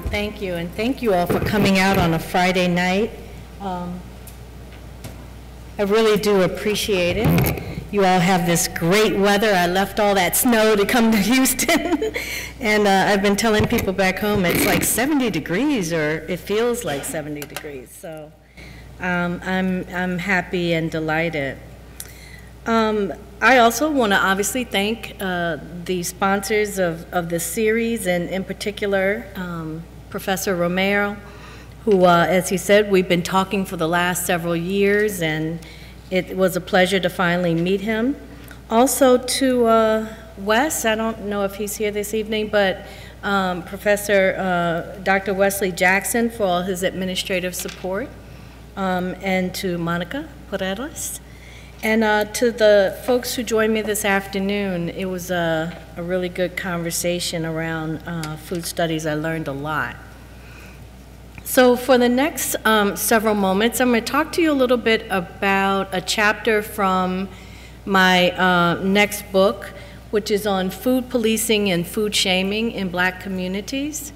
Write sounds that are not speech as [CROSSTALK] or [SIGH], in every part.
thank you, and thank you all for coming out on a Friday night. Um, I really do appreciate it. You all have this great weather. I left all that snow to come to [LAUGHS] Houston. and uh, I've been telling people back home it's like 70 degrees, or it feels like 70 degrees. So um, I'm, I'm happy and delighted. Um, I also want to obviously thank uh, the sponsors of, of this series, and in particular, um, Professor Romero, who, uh, as he said, we've been talking for the last several years, and it was a pleasure to finally meet him. Also to uh, Wes, I don't know if he's here this evening, but um, Professor uh, Dr. Wesley Jackson for all his administrative support, um, and to Monica Paredes. And uh, to the folks who joined me this afternoon, it was a, a really good conversation around uh, food studies. I learned a lot. So for the next um, several moments, I'm going to talk to you a little bit about a chapter from my uh, next book, which is on food policing and food shaming in black communities.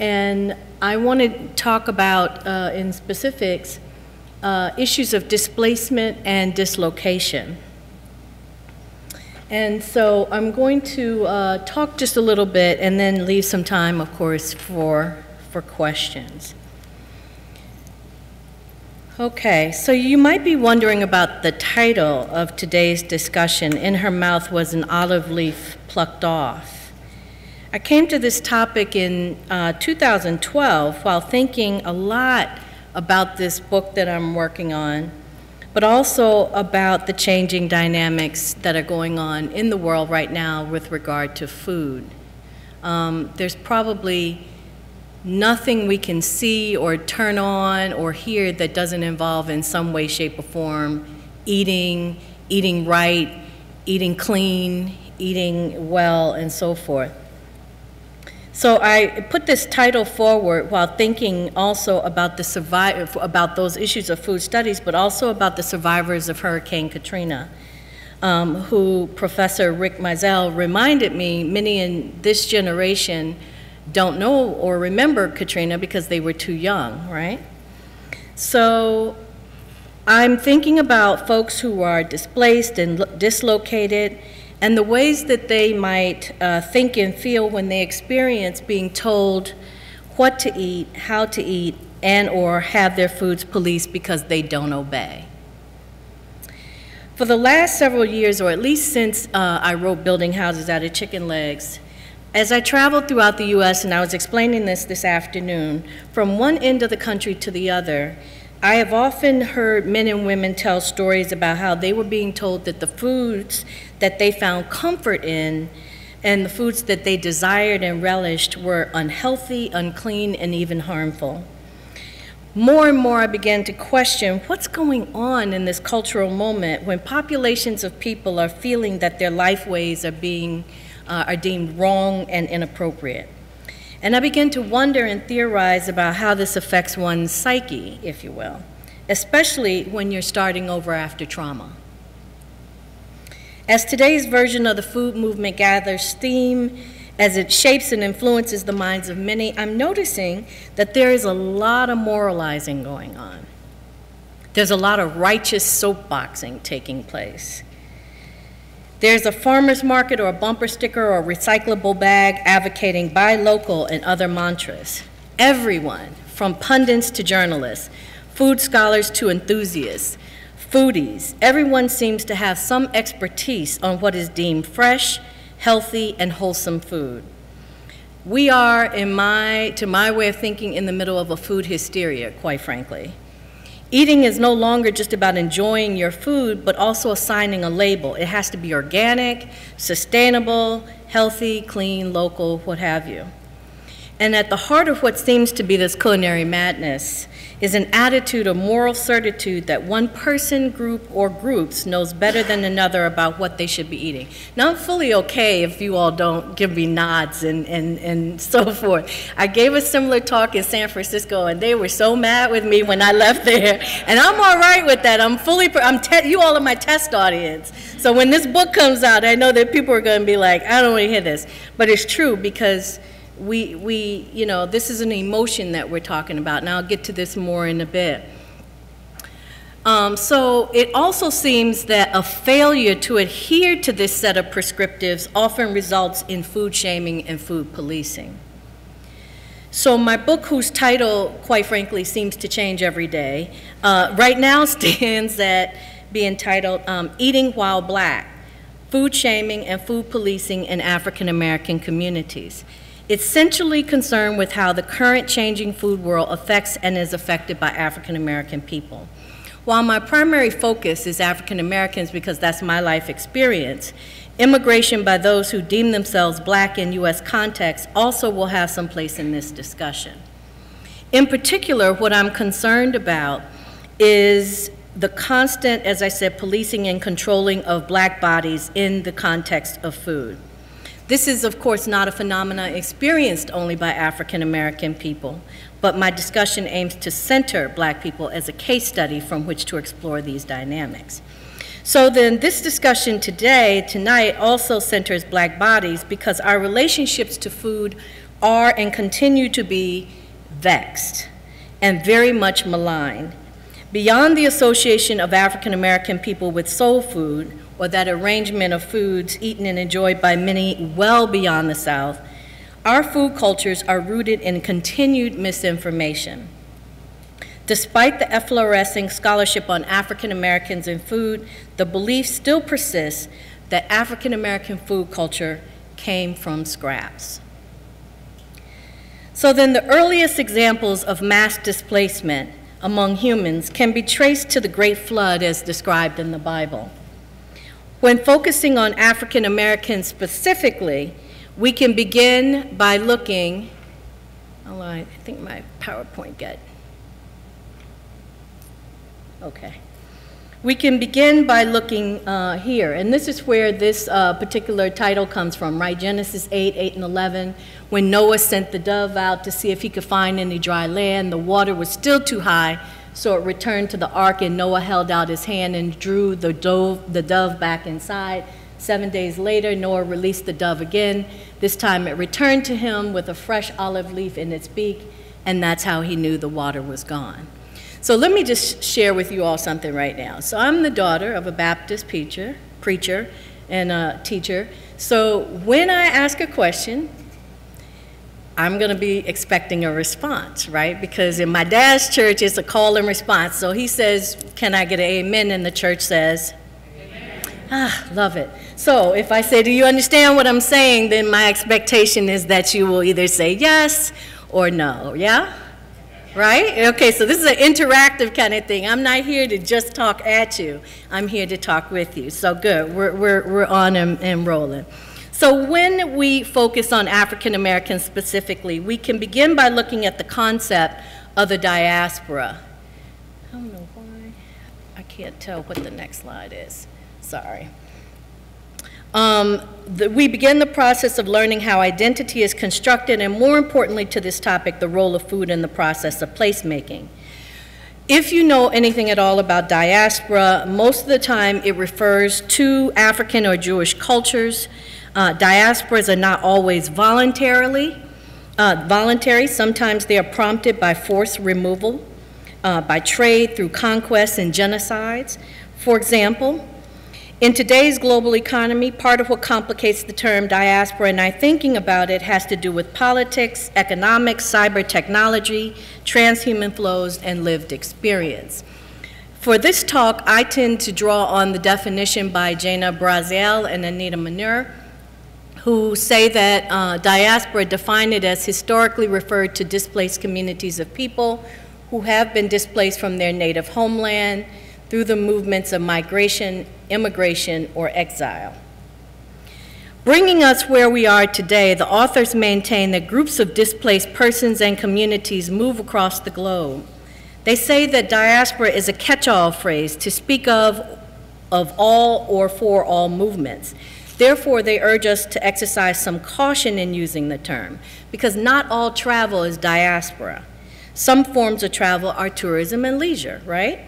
And I want to talk about, uh, in specifics, uh, issues of displacement and dislocation. And so I'm going to uh, talk just a little bit and then leave some time, of course, for, for questions. Okay, so you might be wondering about the title of today's discussion, In Her Mouth Was an Olive Leaf Plucked Off. I came to this topic in uh, 2012 while thinking a lot about this book that I'm working on, but also about the changing dynamics that are going on in the world right now with regard to food. Um, there's probably nothing we can see or turn on or hear that doesn't involve in some way, shape, or form eating, eating right, eating clean, eating well, and so forth. So I put this title forward while thinking also about the survive about those issues of food studies, but also about the survivors of Hurricane Katrina, um, who Professor Rick Mizell reminded me many in this generation don't know or remember Katrina because they were too young, right? So I'm thinking about folks who are displaced and dislocated and the ways that they might uh, think and feel when they experience being told what to eat, how to eat, and or have their foods policed because they don't obey. For the last several years, or at least since uh, I wrote Building Houses Out of Chicken Legs, as I traveled throughout the U.S., and I was explaining this this afternoon, from one end of the country to the other, I have often heard men and women tell stories about how they were being told that the foods that they found comfort in and the foods that they desired and relished were unhealthy, unclean, and even harmful. More and more, I began to question what's going on in this cultural moment when populations of people are feeling that their life ways are being uh, are deemed wrong and inappropriate. And I began to wonder and theorize about how this affects one's psyche, if you will, especially when you're starting over after trauma. As today's version of the food movement gathers steam, as it shapes and influences the minds of many, I'm noticing that there is a lot of moralizing going on. There's a lot of righteous soapboxing taking place. There's a farmer's market or a bumper sticker or a recyclable bag advocating buy local and other mantras. Everyone, from pundits to journalists, food scholars to enthusiasts, Foodies, everyone seems to have some expertise on what is deemed fresh, healthy, and wholesome food. We are, in my, to my way of thinking, in the middle of a food hysteria, quite frankly. Eating is no longer just about enjoying your food, but also assigning a label. It has to be organic, sustainable, healthy, clean, local, what have you. And at the heart of what seems to be this culinary madness is an attitude of moral certitude that one person, group, or groups knows better than another about what they should be eating. Now, I'm fully okay if you all don't give me nods and, and, and [LAUGHS] so forth. I gave a similar talk in San Francisco, and they were so mad with me when I left there. And I'm all right with that. I'm fully, I'm you all are my test audience. So when this book comes out, I know that people are going to be like, I don't want to hear this. But it's true because we, we, you know, this is an emotion that we're talking about, and I'll get to this more in a bit. Um, so it also seems that a failure to adhere to this set of prescriptives often results in food shaming and food policing. So my book, whose title, quite frankly, seems to change every day, uh, right now [LAUGHS] stands at being titled um, Eating While Black, Food Shaming and Food Policing in African American Communities. It's centrally concerned with how the current changing food world affects and is affected by African American people. While my primary focus is African Americans because that's my life experience, immigration by those who deem themselves black in U.S. context also will have some place in this discussion. In particular, what I'm concerned about is the constant, as I said, policing and controlling of black bodies in the context of food. This is, of course, not a phenomenon experienced only by African American people, but my discussion aims to center black people as a case study from which to explore these dynamics. So then this discussion today, tonight, also centers black bodies because our relationships to food are and continue to be vexed and very much maligned. Beyond the association of African American people with soul food, or that arrangement of foods eaten and enjoyed by many well beyond the South, our food cultures are rooted in continued misinformation. Despite the efflorescing scholarship on African Americans and food, the belief still persists that African American food culture came from scraps. So then the earliest examples of mass displacement among humans can be traced to the Great Flood as described in the Bible. When focusing on African Americans specifically, we can begin by looking, oh, I think my PowerPoint got, okay. We can begin by looking uh, here, and this is where this uh, particular title comes from, right? Genesis 8, 8 and 11, when Noah sent the dove out to see if he could find any dry land, the water was still too high so it returned to the ark, and Noah held out his hand and drew the dove, the dove back inside. Seven days later, Noah released the dove again. This time it returned to him with a fresh olive leaf in its beak, and that's how he knew the water was gone. So let me just share with you all something right now. So I'm the daughter of a Baptist preacher, preacher and a teacher. So when I ask a question, I'm going to be expecting a response, right? Because in my dad's church, it's a call and response. So he says, Can I get an amen? And the church says. Ah, love it. So if I say, Do you understand what I'm saying? Then my expectation is that you will either say yes or no, yeah? Right? Okay, so this is an interactive kind of thing. I'm not here to just talk at you, I'm here to talk with you. So good, we're, we're, we're on and, and rolling. So when we focus on African Americans specifically, we can begin by looking at the concept of the diaspora. I don't know why, I can't tell what the next slide is, sorry. Um, the, we begin the process of learning how identity is constructed and more importantly to this topic, the role of food in the process of placemaking. If you know anything at all about diaspora, most of the time it refers to African or Jewish cultures uh, diasporas are not always voluntarily uh, voluntary. Sometimes they are prompted by forced removal, uh, by trade through conquests and genocides. For example, in today's global economy, part of what complicates the term diaspora and I thinking about it has to do with politics, economics, cyber technology, transhuman flows, and lived experience. For this talk, I tend to draw on the definition by Jana Braziel and Anita Mannur who say that uh, diaspora define it as historically referred to displaced communities of people who have been displaced from their native homeland through the movements of migration, immigration, or exile. Bringing us where we are today, the authors maintain that groups of displaced persons and communities move across the globe. They say that diaspora is a catch-all phrase to speak of, of all or for all movements. Therefore, they urge us to exercise some caution in using the term, because not all travel is diaspora. Some forms of travel are tourism and leisure, right?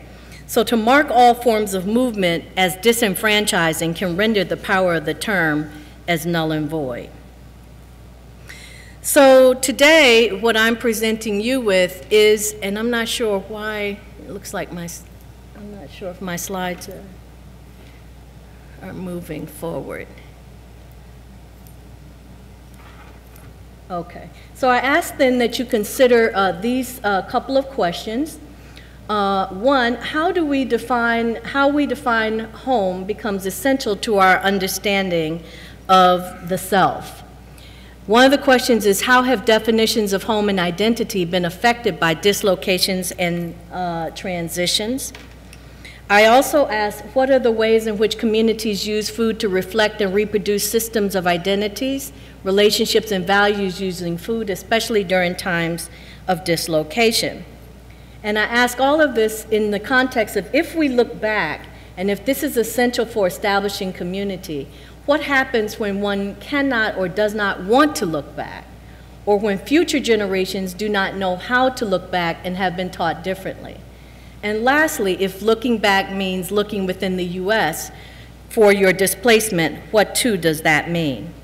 So to mark all forms of movement as disenfranchising can render the power of the term as null and void. So today, what I'm presenting you with is, and I'm not sure why, it looks like my, I'm not sure if my slides are, are moving forward. Okay, so I ask then that you consider uh, these uh, couple of questions. Uh, one, how do we define, how we define home becomes essential to our understanding of the self. One of the questions is how have definitions of home and identity been affected by dislocations and uh, transitions? I also ask what are the ways in which communities use food to reflect and reproduce systems of identities, relationships, and values using food, especially during times of dislocation. And I ask all of this in the context of if we look back and if this is essential for establishing community, what happens when one cannot or does not want to look back? Or when future generations do not know how to look back and have been taught differently? And lastly, if looking back means looking within the U.S. for your displacement, what too does that mean?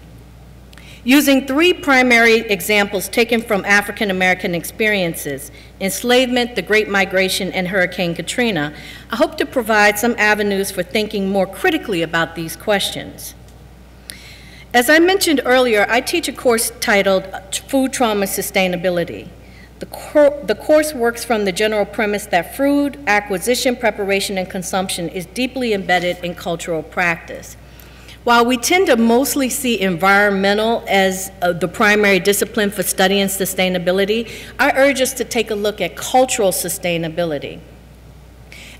Using three primary examples taken from African American experiences, enslavement, the Great Migration, and Hurricane Katrina, I hope to provide some avenues for thinking more critically about these questions. As I mentioned earlier, I teach a course titled Food Trauma Sustainability. The, cor the, course works from the general premise that food acquisition, preparation, and consumption is deeply embedded in cultural practice. While we tend to mostly see environmental as uh, the primary discipline for studying sustainability, I urge us to take a look at cultural sustainability.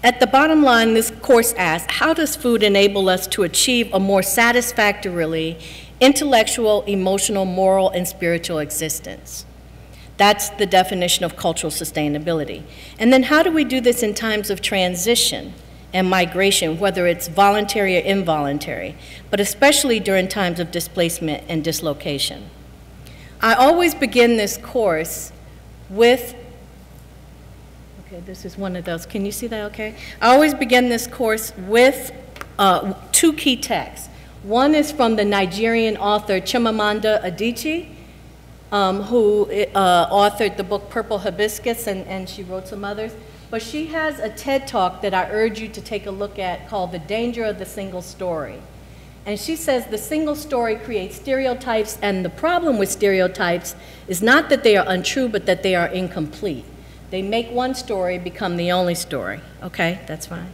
At the bottom line, this course asks, how does food enable us to achieve a more satisfactorily intellectual, emotional, moral, and spiritual existence? That's the definition of cultural sustainability. And then how do we do this in times of transition and migration, whether it's voluntary or involuntary, but especially during times of displacement and dislocation? I always begin this course with Okay, this is one of those. Can you see that okay? I always begin this course with uh, two key texts. One is from the Nigerian author Chimamanda Adichie, um, who uh, authored the book Purple Hibiscus, and, and she wrote some others. But she has a TED talk that I urge you to take a look at called The Danger of the Single Story. And she says the single story creates stereotypes, and the problem with stereotypes is not that they are untrue, but that they are incomplete. They make one story become the only story. Okay, that's fine.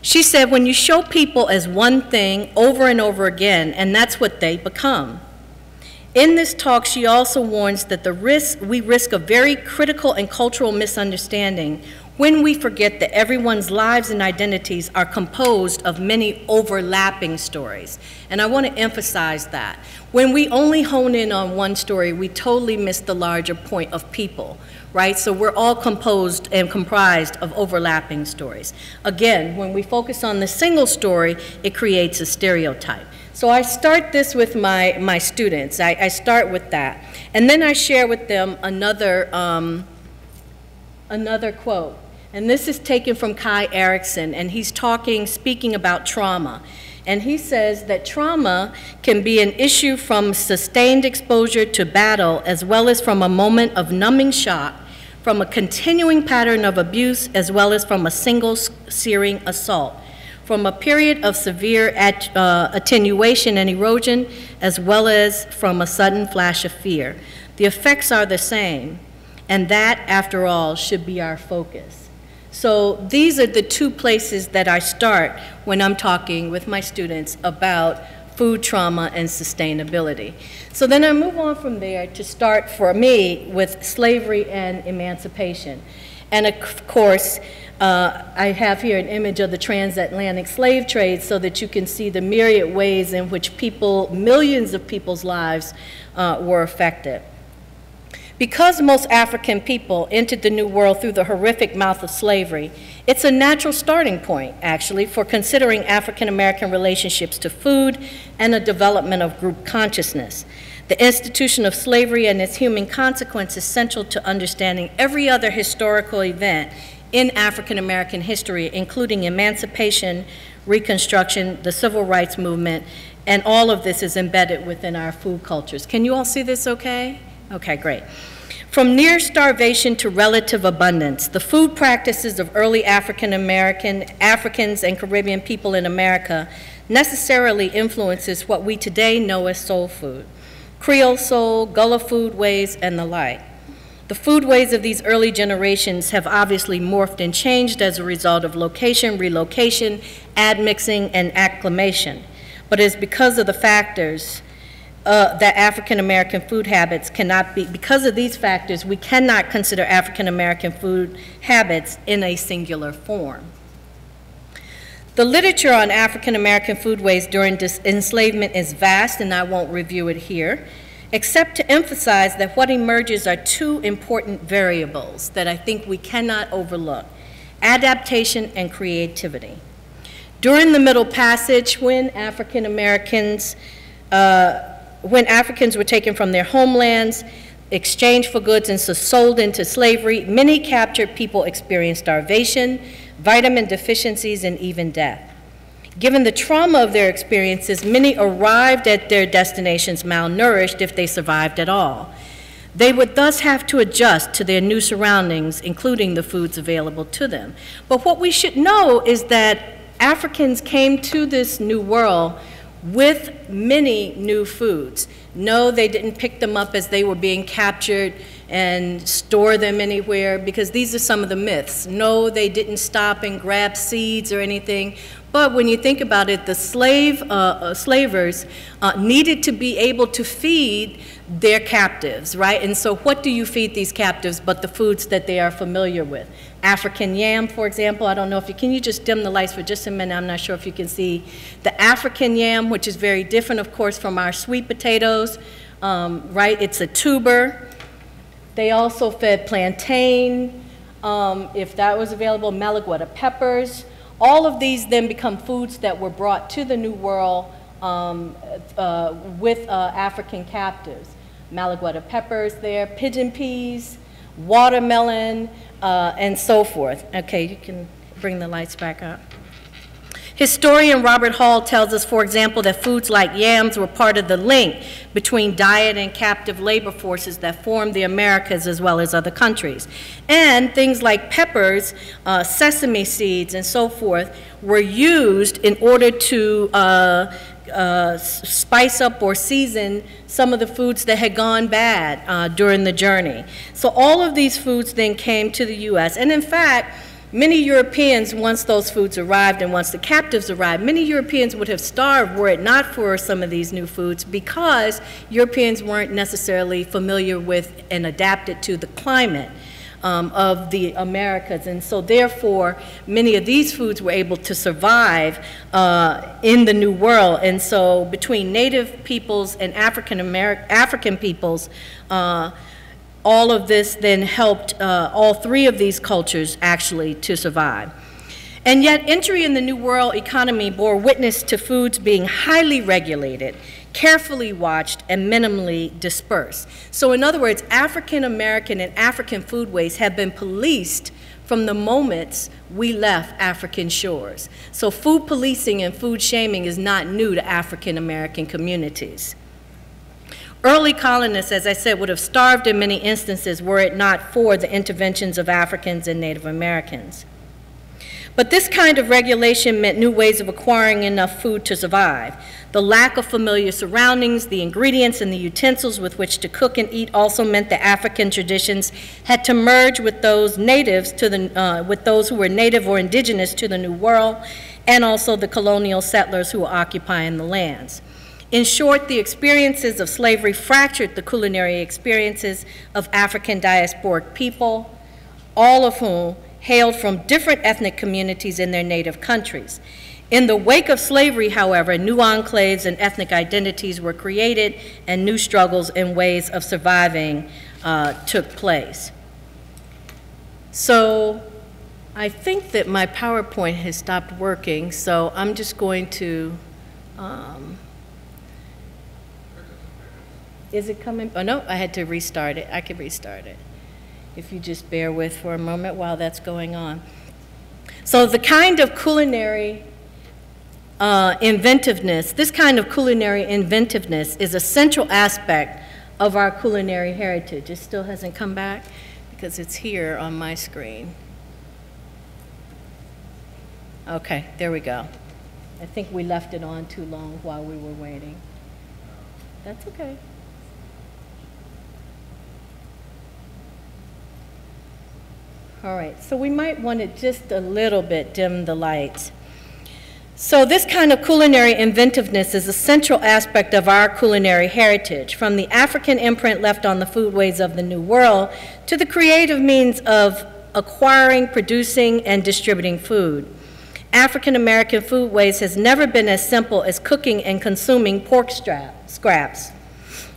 She said, when you show people as one thing over and over again, and that's what they become. In this talk, she also warns that the risk, we risk a very critical and cultural misunderstanding when we forget that everyone's lives and identities are composed of many overlapping stories. And I want to emphasize that. When we only hone in on one story, we totally miss the larger point of people right? So we're all composed and comprised of overlapping stories. Again, when we focus on the single story, it creates a stereotype. So I start this with my, my students. I, I start with that. And then I share with them another, um, another quote. And this is taken from Kai Erikson, and he's talking, speaking about trauma. And he says that trauma can be an issue from sustained exposure to battle as well as from a moment of numbing shock from a continuing pattern of abuse as well as from a single searing assault, from a period of severe at, uh, attenuation and erosion as well as from a sudden flash of fear. The effects are the same, and that, after all, should be our focus. So these are the two places that I start when I'm talking with my students about food trauma and sustainability. So then I move on from there to start for me with slavery and emancipation. And of course, uh, I have here an image of the transatlantic slave trade so that you can see the myriad ways in which people, millions of people's lives uh, were affected. Because most African people entered the New World through the horrific mouth of slavery, it's a natural starting point, actually, for considering African American relationships to food and the development of group consciousness. The institution of slavery and its human consequence is central to understanding every other historical event in African American history, including emancipation, Reconstruction, the Civil Rights Movement, And all of this is embedded within our food cultures. Can you all see this okay? Okay, great. From near starvation to relative abundance, the food practices of early African American, Africans, and Caribbean people in America necessarily influences what we today know as soul food. Creole soul, Gullah foodways, and the like. The foodways of these early generations have obviously morphed and changed as a result of location, relocation, admixing, and acclimation. But it is because of the factors uh, that African American food habits cannot be, because of these factors, we cannot consider African American food habits in a singular form. The literature on African American foodways during enslavement is vast, and I won't review it here, except to emphasize that what emerges are two important variables that I think we cannot overlook adaptation and creativity. During the Middle Passage, when African Americans uh, when Africans were taken from their homelands, exchanged for goods, and so sold into slavery, many captured people experienced starvation, vitamin deficiencies, and even death. Given the trauma of their experiences, many arrived at their destinations malnourished if they survived at all. They would thus have to adjust to their new surroundings, including the foods available to them. But what we should know is that Africans came to this new world with many new foods. No, they didn't pick them up as they were being captured and store them anywhere because these are some of the myths. No, they didn't stop and grab seeds or anything. But when you think about it, the slave, uh, uh, slavers uh, needed to be able to feed their captives, right? And so what do you feed these captives but the foods that they are familiar with? African yam, for example. I don't know if you, can you just dim the lights for just a minute? I'm not sure if you can see. The African yam, which is very different, of course, from our sweet potatoes, um, right? It's a tuber. They also fed plantain, um, if that was available, malagueta peppers. All of these then become foods that were brought to the New World um, uh, with uh, African captives. Malagueta peppers there, pigeon peas, watermelon, uh, and so forth. Okay, you can bring the lights back up. Historian Robert Hall tells us, for example, that foods like yams were part of the link between diet and captive labor forces that formed the Americas as well as other countries. And things like peppers, uh, sesame seeds, and so forth were used in order to uh, uh, spice up or season some of the foods that had gone bad uh, during the journey. So all of these foods then came to the U.S. And in fact, many Europeans, once those foods arrived and once the captives arrived, many Europeans would have starved were it not for some of these new foods because Europeans weren't necessarily familiar with and adapted to the climate um, of the Americas. And so therefore, many of these foods were able to survive uh, in the New World. And so between Native peoples and African, Ameri African peoples, uh, all of this then helped uh, all three of these cultures actually to survive. And yet, entry in the New World economy bore witness to foods being highly regulated carefully watched, and minimally dispersed. So in other words, African American and African foodways have been policed from the moments we left African shores. So food policing and food shaming is not new to African American communities. Early colonists, as I said, would have starved in many instances were it not for the interventions of Africans and Native Americans. But this kind of regulation meant new ways of acquiring enough food to survive. The lack of familiar surroundings, the ingredients, and the utensils with which to cook and eat also meant that African traditions had to merge with those natives to the, uh, with those who were native or indigenous to the New World, and also the colonial settlers who were occupying the lands. In short, the experiences of slavery fractured the culinary experiences of African diasporic people, all of whom hailed from different ethnic communities in their native countries. In the wake of slavery, however, new enclaves and ethnic identities were created and new struggles and ways of surviving uh, took place. So I think that my PowerPoint has stopped working, so I'm just going to, um, is it coming? Oh no, I had to restart it. I could restart it. If you just bear with for a moment while that's going on. So the kind of culinary uh, inventiveness, this kind of culinary inventiveness is a central aspect of our culinary heritage. It still hasn't come back because it's here on my screen. Okay, there we go. I think we left it on too long while we were waiting. That's okay. All right, so we might want to just a little bit dim the lights. So this kind of culinary inventiveness is a central aspect of our culinary heritage, from the African imprint left on the foodways of the New World to the creative means of acquiring, producing, and distributing food. African American foodways has never been as simple as cooking and consuming pork scraps.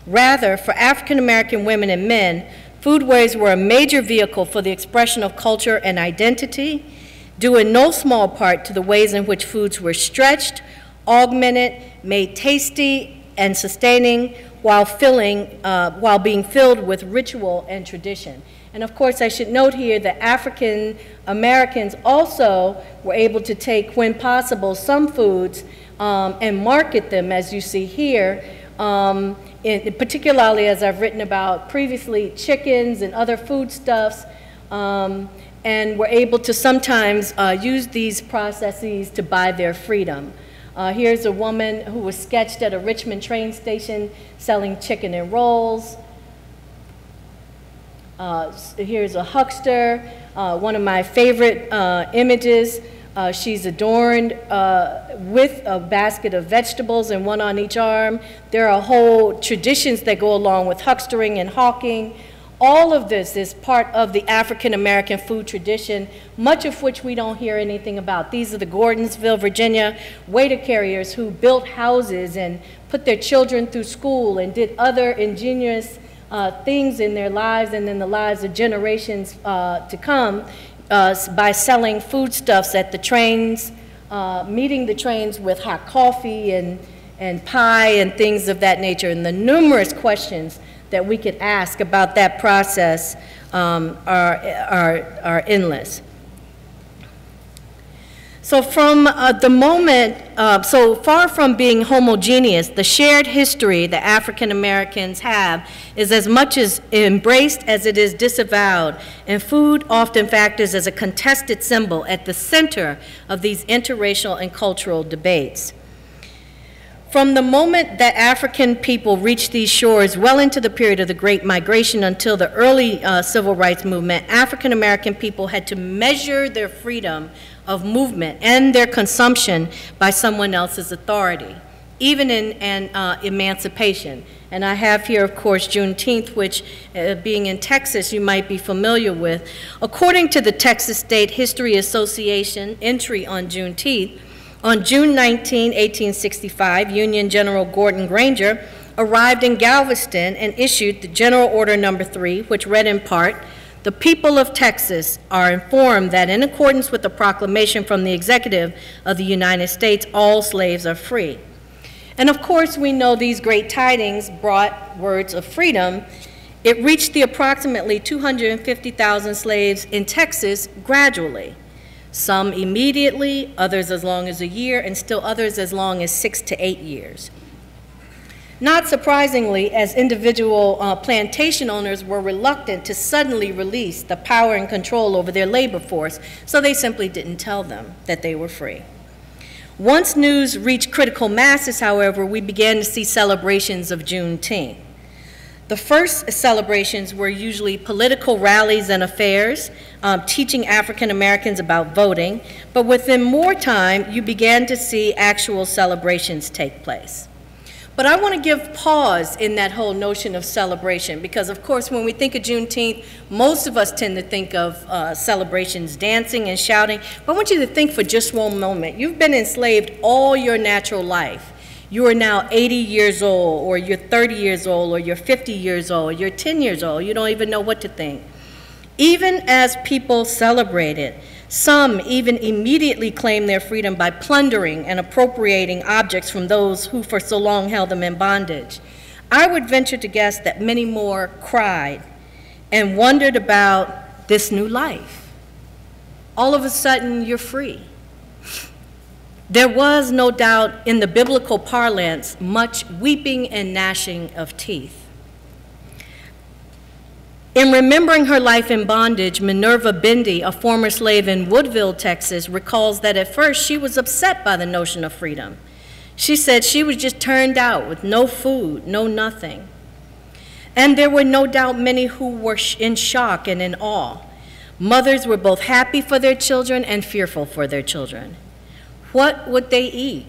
Rather, for African American women and men, foodways were a major vehicle for the expression of culture and identity, due in no small part to the ways in which foods were stretched, augmented, made tasty and sustaining while, filling, uh, while being filled with ritual and tradition. And of course, I should note here that African Americans also were able to take, when possible, some foods um, and market them, as you see here, um, particularly as I've written about previously, chickens and other foodstuffs. Um, and were able to sometimes uh, use these processes to buy their freedom. Uh, here's a woman who was sketched at a Richmond train station selling chicken and rolls. Uh, here's a huckster, uh, one of my favorite uh, images. Uh, she's adorned with a basket of vegetables and one on each arm. There are whole traditions that go along with huckstering and hawking. All of this is part of the African American food tradition, much of which we don't hear anything about. These are the Gordonsville, Virginia waiter carriers who built houses and put their children through school and did other ingenious uh, things in their lives and in the lives of generations uh, to come uh, by selling foodstuffs at the trains, uh, meeting the trains with hot coffee and, and pie and things of that nature, and the numerous questions that we could ask about that process um, are, are, are endless. So from uh, the moment, uh, so far from being homogeneous, the shared history that African Americans have is as much as embraced as it is disavowed, and food often factors as a contested symbol at the center of these interracial and cultural debates. From the moment that African people reached these shores well into the period of the Great Migration until the early uh, civil rights movement, African American people had to measure their freedom of movement and their consumption by someone else's authority, even in uh, emancipation. And I have here, of course, Juneteenth, which, uh, being in Texas, you might be familiar with. According to the Texas State History Association entry on Juneteenth, on June 19, 1865, Union General Gordon Granger arrived in Galveston and issued the General Order Number 3, which read in part, the people of Texas are informed that in accordance with the proclamation from the executive of the United States, all slaves are free. And of course, we know these great tidings brought words of freedom. It reached the approximately 250,000 slaves in Texas gradually some immediately, others as long as a year, and still others as long as six to eight years. Not surprisingly, as individual uh, plantation owners were reluctant to suddenly release the power and control over their labor force, so they simply didn't tell them that they were free. Once news reached critical masses, however, we began to see celebrations of Juneteenth. The first celebrations were usually political rallies and affairs, um, teaching African Americans about voting, but within more time, you began to see actual celebrations take place. But I want to give pause in that whole notion of celebration because, of course, when we think of Juneteenth, most of us tend to think of uh, celebrations, dancing and shouting. But I want you to think for just one moment. You've been enslaved all your natural life you are now 80 years old, or you're 30 years old, or you're 50 years old, or you're 10 years old, you don't even know what to think. Even as people celebrated, some even immediately claimed their freedom by plundering and appropriating objects from those who for so long held them in bondage. I would venture to guess that many more cried and wondered about this new life. All of a sudden, you're free. There was, no doubt, in the biblical parlance, much weeping and gnashing of teeth. In remembering her life in bondage, Minerva Bendy, a former slave in Woodville, Texas, recalls that at first she was upset by the notion of freedom. She said she was just turned out with no food, no nothing. And there were no doubt many who were in shock and in awe. Mothers were both happy for their children and fearful for their children. What would they eat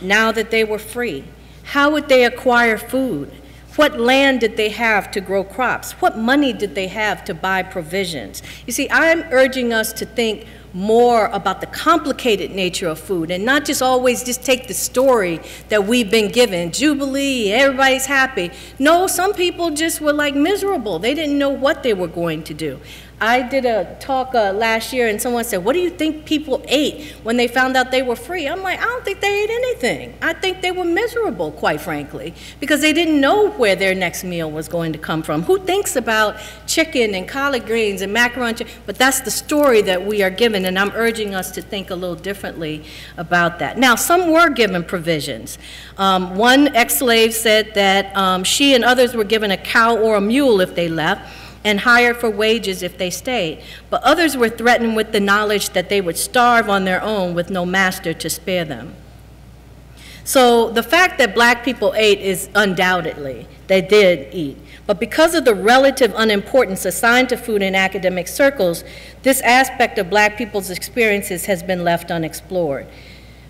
now that they were free? How would they acquire food? What land did they have to grow crops? What money did they have to buy provisions? You see, I'm urging us to think more about the complicated nature of food and not just always just take the story that we've been given jubilee everybody's happy no some people just were like miserable they didn't know what they were going to do I did a talk uh, last year and someone said, what do you think people ate when they found out they were free? I'm like, I don't think they ate anything. I think they were miserable, quite frankly, because they didn't know where their next meal was going to come from. Who thinks about chicken and collard greens and macaroni? But that's the story that we are given, and I'm urging us to think a little differently about that. Now, some were given provisions. Um, one ex-slave said that um, she and others were given a cow or a mule if they left, and hired for wages if they stayed. But others were threatened with the knowledge that they would starve on their own with no master to spare them. So the fact that black people ate is undoubtedly, they did eat. But because of the relative unimportance assigned to food in academic circles, this aspect of black people's experiences has been left unexplored.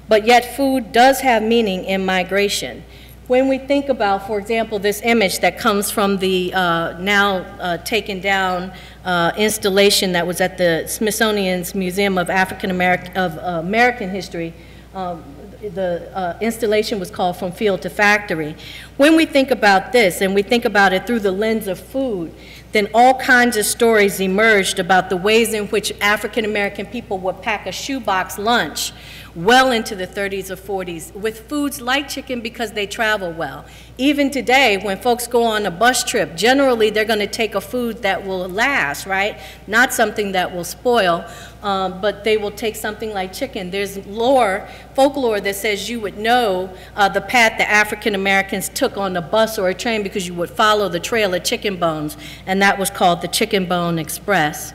But yet food does have meaning in migration. When we think about, for example, this image that comes from the uh, now uh, taken down uh, installation that was at the Smithsonian's Museum of African American, of uh, American History, um, the uh, installation was called From Field to Factory. When we think about this and we think about it through the lens of food, then all kinds of stories emerged about the ways in which African American people would pack a shoebox lunch well into the 30s or 40s with foods like chicken because they travel well. Even today, when folks go on a bus trip, generally they're going to take a food that will last, right? Not something that will spoil, um, but they will take something like chicken. There's lore, folklore that says you would know uh, the path the African Americans took on a bus or a train because you would follow the trail of chicken bones, and that was called the Chicken Bone Express.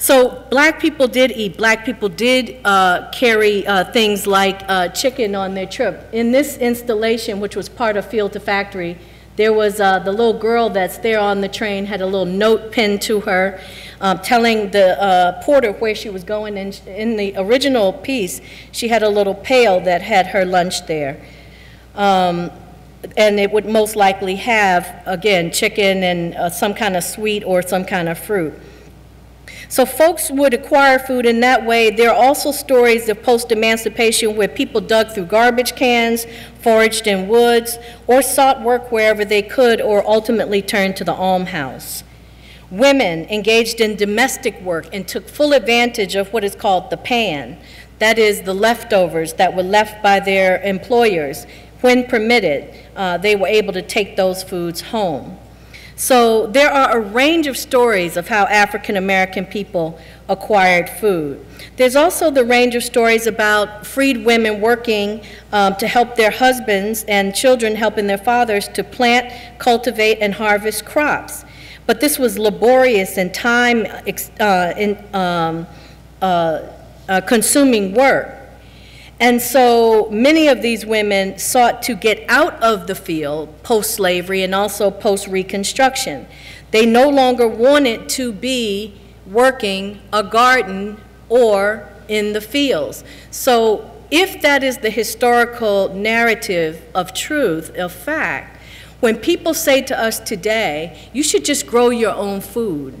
So black people did eat. Black people did uh, carry uh, things like uh, chicken on their trip. In this installation, which was part of Field to Factory, there was uh, the little girl that's there on the train had a little note pinned to her um, telling the uh, porter where she was going. And in the original piece, she had a little pail that had her lunch there. Um, and it would most likely have, again, chicken and uh, some kind of sweet or some kind of fruit. So folks would acquire food in that way. There are also stories of post-emancipation where people dug through garbage cans, foraged in woods, or sought work wherever they could, or ultimately turned to the almshouse. Women engaged in domestic work and took full advantage of what is called the pan, that is, the leftovers that were left by their employers. When permitted, uh, they were able to take those foods home. So there are a range of stories of how African American people acquired food. There's also the range of stories about freed women working um, to help their husbands and children helping their fathers to plant, cultivate, and harvest crops. But this was laborious and time uh, in, um, uh, uh, consuming work. And so many of these women sought to get out of the field post-slavery and also post-Reconstruction. They no longer wanted to be working a garden or in the fields. So if that is the historical narrative of truth, of fact, when people say to us today, you should just grow your own food,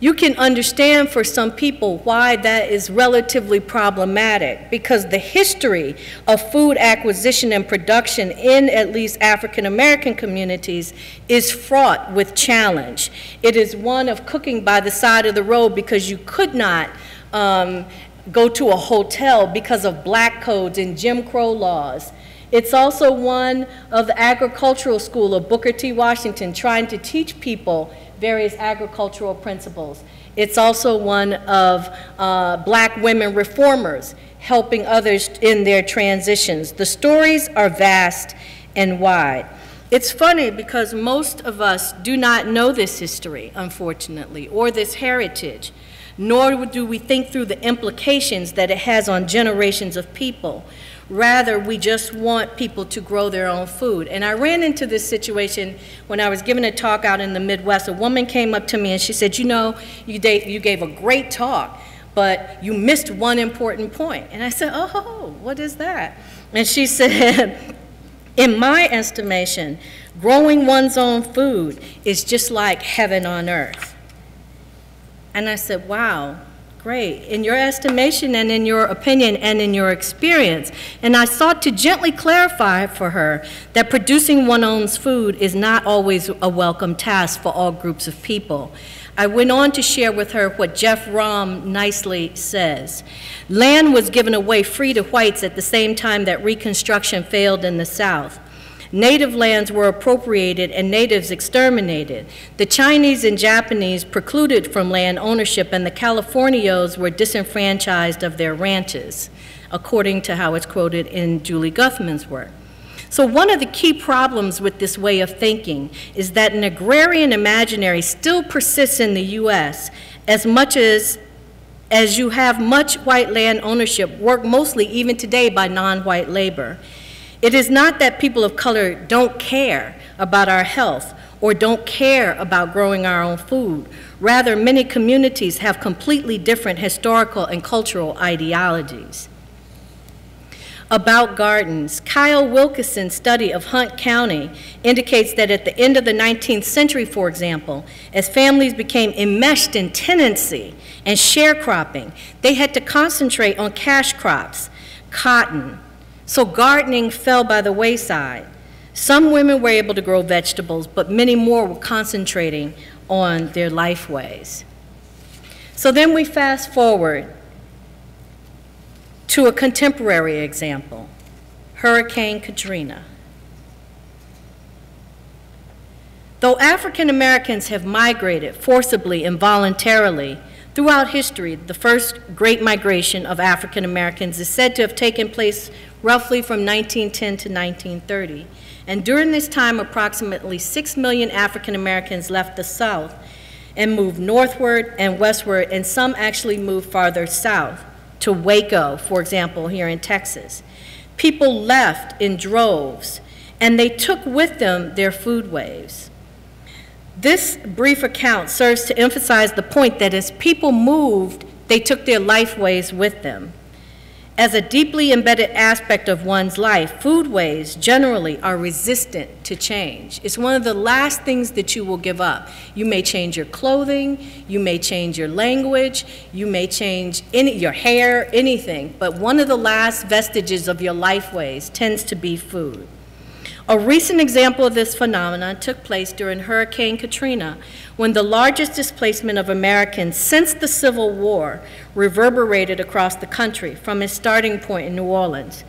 you can understand for some people why that is relatively problematic because the history of food acquisition and production in at least African American communities is fraught with challenge. It is one of cooking by the side of the road because you could not um, go to a hotel because of black codes and Jim Crow laws. It's also one of the agricultural school of Booker T. Washington trying to teach people various agricultural principles. It's also one of uh, black women reformers helping others in their transitions. The stories are vast and wide. It's funny because most of us do not know this history, unfortunately, or this heritage, nor do we think through the implications that it has on generations of people. Rather, we just want people to grow their own food. And I ran into this situation when I was giving a talk out in the Midwest. A woman came up to me and she said, You know, you, you gave a great talk, but you missed one important point. And I said, Oh, what is that? And she [LAUGHS] said, In my estimation, growing one's own food is just like heaven on earth. And I said, Wow, Great. In your estimation and in your opinion and in your experience. And I sought to gently clarify for her that producing one's own food is not always a welcome task for all groups of people. I went on to share with her what Jeff Romm nicely says. Land was given away free to whites at the same time that Reconstruction failed in the South. Native lands were appropriated and natives exterminated. The Chinese and Japanese precluded from land ownership and the Californios were disenfranchised of their ranches, according to how it's quoted in Julie Guthman's work. So one of the key problems with this way of thinking is that an agrarian imaginary still persists in the U.S. as much as as you have much white land ownership work mostly even today by non-white labor. It is not that people of color don't care about our health or don't care about growing our own food. Rather, many communities have completely different historical and cultural ideologies. About gardens, Kyle Wilkison's study of Hunt County indicates that at the end of the 19th century, for example, as families became enmeshed in tenancy and sharecropping, they had to concentrate on cash crops, cotton, so gardening fell by the wayside. Some women were able to grow vegetables, but many more were concentrating on their lifeways. So then we fast forward to a contemporary example, Hurricane Katrina. Though African Americans have migrated forcibly and voluntarily throughout history, the first great migration of African Americans is said to have taken place roughly from 1910 to 1930. And during this time, approximately 6 million African Americans left the South and moved northward and westward, and some actually moved farther south to Waco, for example, here in Texas. People left in droves, and they took with them their foodways. This brief account serves to emphasize the point that as people moved, they took their lifeways with them. As a deeply embedded aspect of one's life, foodways generally are resistant to change. It's one of the last things that you will give up. You may change your clothing, you may change your language, you may change any, your hair, anything, but one of the last vestiges of your lifeways tends to be food. A recent example of this phenomenon took place during Hurricane Katrina, when the largest displacement of Americans since the Civil War reverberated across the country from its starting point in New Orleans.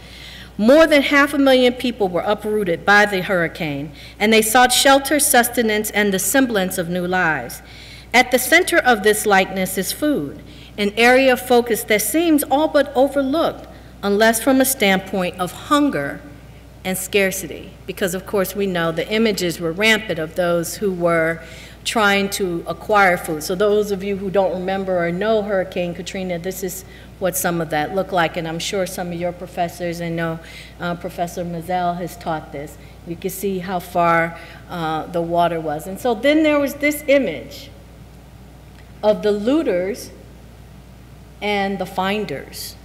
More than half a million people were uprooted by the hurricane, and they sought shelter, sustenance, and the semblance of new lives. At the center of this likeness is food, an area of focus that seems all but overlooked, unless from a standpoint of hunger and scarcity, because of course we know the images were rampant of those who were trying to acquire food. So those of you who don't remember or know Hurricane Katrina, this is what some of that looked like, and I'm sure some of your professors, I know uh, Professor Mazel has taught this. You can see how far uh, the water was. And so then there was this image of the looters and the finders,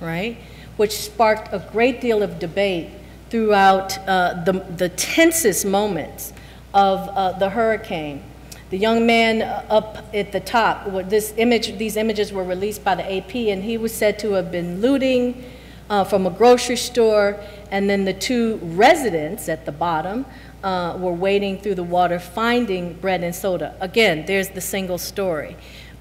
right? which sparked a great deal of debate throughout uh, the, the tensest moments of uh, the hurricane. The young man uh, up at the top, this image, these images were released by the AP, and he was said to have been looting uh, from a grocery store, and then the two residents at the bottom uh, were wading through the water finding bread and soda. Again, there's the single story.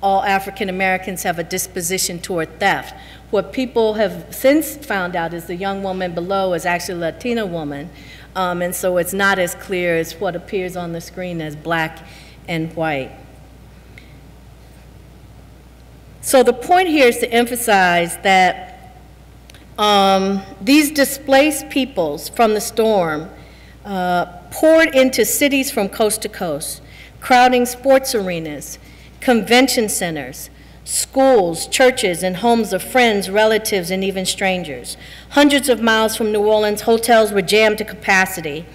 All African Americans have a disposition toward theft. What people have since found out is the young woman below is actually a Latina woman, um, and so it's not as clear as what appears on the screen as black and white. So the point here is to emphasize that um, these displaced peoples from the storm uh, poured into cities from coast to coast, crowding sports arenas, convention centers, schools, churches, and homes of friends, relatives, and even strangers. Hundreds of miles from New Orleans, hotels were jammed to capacity.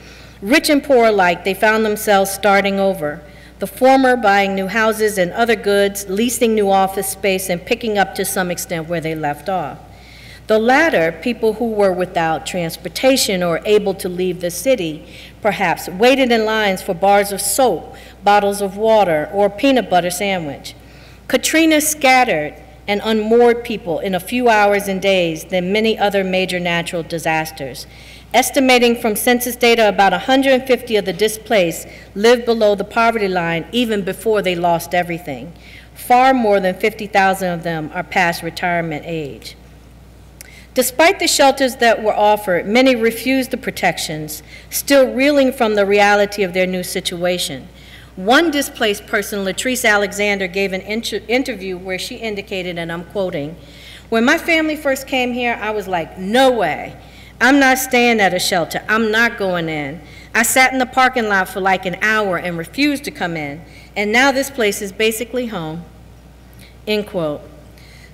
Rich and poor alike, they found themselves starting over. The former buying new houses and other goods, leasing new office space, and picking up to some extent where they left off. The latter, people who were without transportation or able to leave the city, perhaps, waited in lines for bars of soap, bottles of water, or peanut butter sandwich. Katrina scattered and unmoored people in a few hours and days than many other major natural disasters. Estimating from census data, about 150 of the displaced lived below the poverty line even before they lost everything. Far more than 50,000 of them are past retirement age. Despite the shelters that were offered, many refused the protections, still reeling from the reality of their new situation. One displaced person, Latrice Alexander, gave an inter interview where she indicated, and I'm quoting, When my family first came here, I was like, no way. I'm not staying at a shelter. I'm not going in. I sat in the parking lot for like an hour and refused to come in. And now this place is basically home. End quote.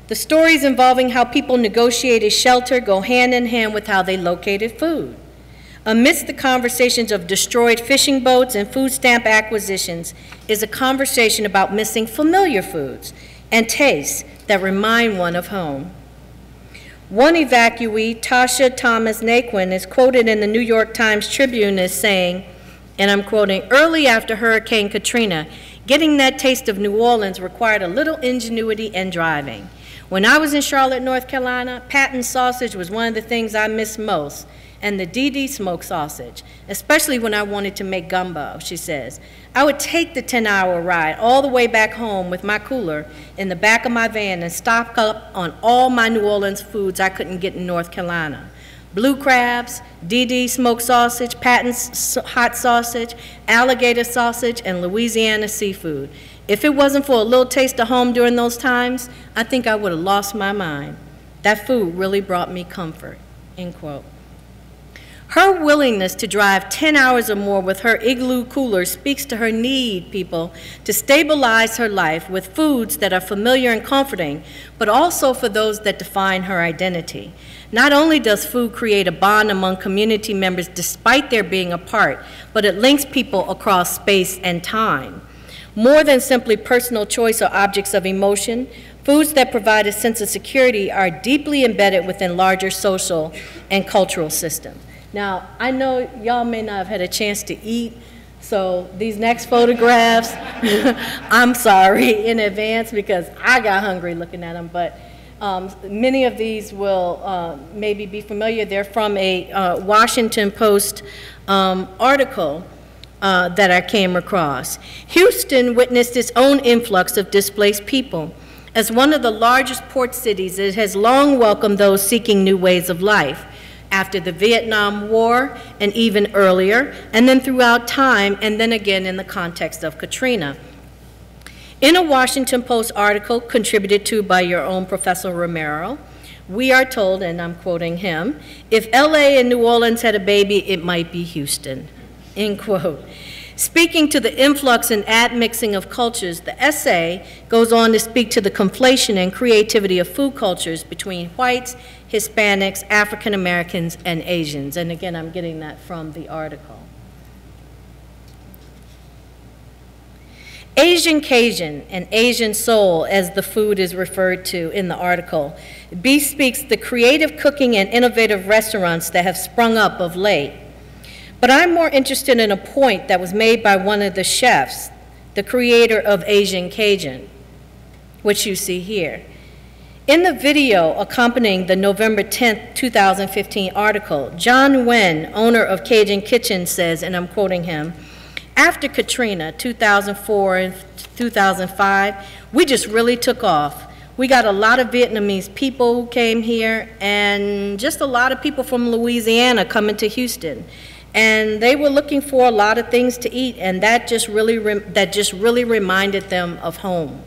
The stories involving how people negotiated shelter go hand in hand with how they located food. Amidst the conversations of destroyed fishing boats and food stamp acquisitions is a conversation about missing familiar foods and tastes that remind one of home. One evacuee, Tasha Thomas Naquin, is quoted in the New York Times Tribune as saying, and I'm quoting, early after Hurricane Katrina, getting that taste of New Orleans required a little ingenuity and driving. When I was in Charlotte, North Carolina, Patton sausage was one of the things I missed most, and the DD smoked sausage, especially when I wanted to make gumbo, she says. I would take the 10 hour ride all the way back home with my cooler in the back of my van and stock up on all my New Orleans foods I couldn't get in North Carolina. Blue crabs, DD smoked sausage, Patton's hot sausage, alligator sausage, and Louisiana seafood. If it wasn't for a little taste of home during those times, I think I would have lost my mind. That food really brought me comfort, end quote. Her willingness to drive 10 hours or more with her igloo cooler speaks to her need, people, to stabilize her life with foods that are familiar and comforting, but also for those that define her identity. Not only does food create a bond among community members despite their being apart, but it links people across space and time. More than simply personal choice or objects of emotion, foods that provide a sense of security are deeply embedded within larger social and cultural systems. Now, I know y'all may not have had a chance to eat, so these next photographs, [LAUGHS] I'm sorry [LAUGHS] in advance because I got hungry looking at them, but um, many of these will uh, maybe be familiar. They're from a uh, Washington Post um, article uh, that I came across. Houston witnessed its own influx of displaced people. As one of the largest port cities, it has long welcomed those seeking new ways of life. After the Vietnam War and even earlier, and then throughout time, and then again in the context of Katrina. In a Washington Post article contributed to by your own Professor Romero, we are told, and I'm quoting him, if LA and New Orleans had a baby, it might be Houston end quote. Speaking to the influx and admixing of cultures, the essay goes on to speak to the conflation and creativity of food cultures between whites, Hispanics, African Americans, and Asians. And again, I'm getting that from the article. Asian Cajun and Asian soul, as the food is referred to in the article, bespeaks the creative cooking and innovative restaurants that have sprung up of late. But I'm more interested in a point that was made by one of the chefs, the creator of Asian Cajun, which you see here. In the video accompanying the November 10, 2015 article, John Nguyen, owner of Cajun Kitchen, says, and I'm quoting him, after Katrina, 2004 and 2005, we just really took off. We got a lot of Vietnamese people who came here and just a lot of people from Louisiana coming to Houston and they were looking for a lot of things to eat and that just really that just really reminded them of home.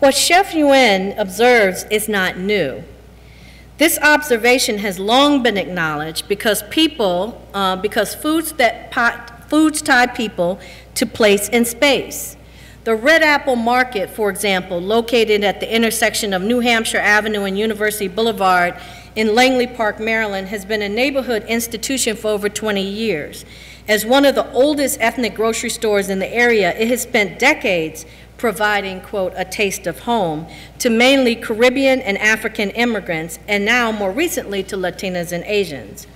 What chef Nguyen observes is not new. This observation has long been acknowledged because people uh, because foods that pot, foods tie people to place and space. The Red Apple Market, for example, located at the intersection of New Hampshire Avenue and University Boulevard in Langley Park, Maryland, has been a neighborhood institution for over 20 years. As one of the oldest ethnic grocery stores in the area, it has spent decades providing, quote, a taste of home to mainly Caribbean and African immigrants, and now more recently to Latinas and Asians.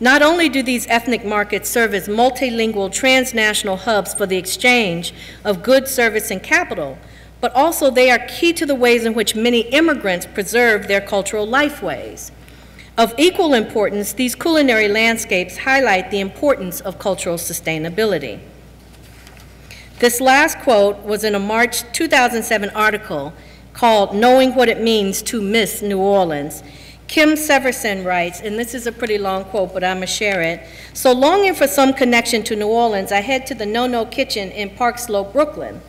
Not only do these ethnic markets serve as multilingual transnational hubs for the exchange of goods, service, and capital, but also they are key to the ways in which many immigrants preserve their cultural lifeways. Of equal importance, these culinary landscapes highlight the importance of cultural sustainability. This last quote was in a March 2007 article called Knowing What It Means to Miss New Orleans, Kim Severson writes, and this is a pretty long quote, but I'm going to share it. So, longing for some connection to New Orleans, I head to the No No Kitchen in Park Slope, Brooklyn.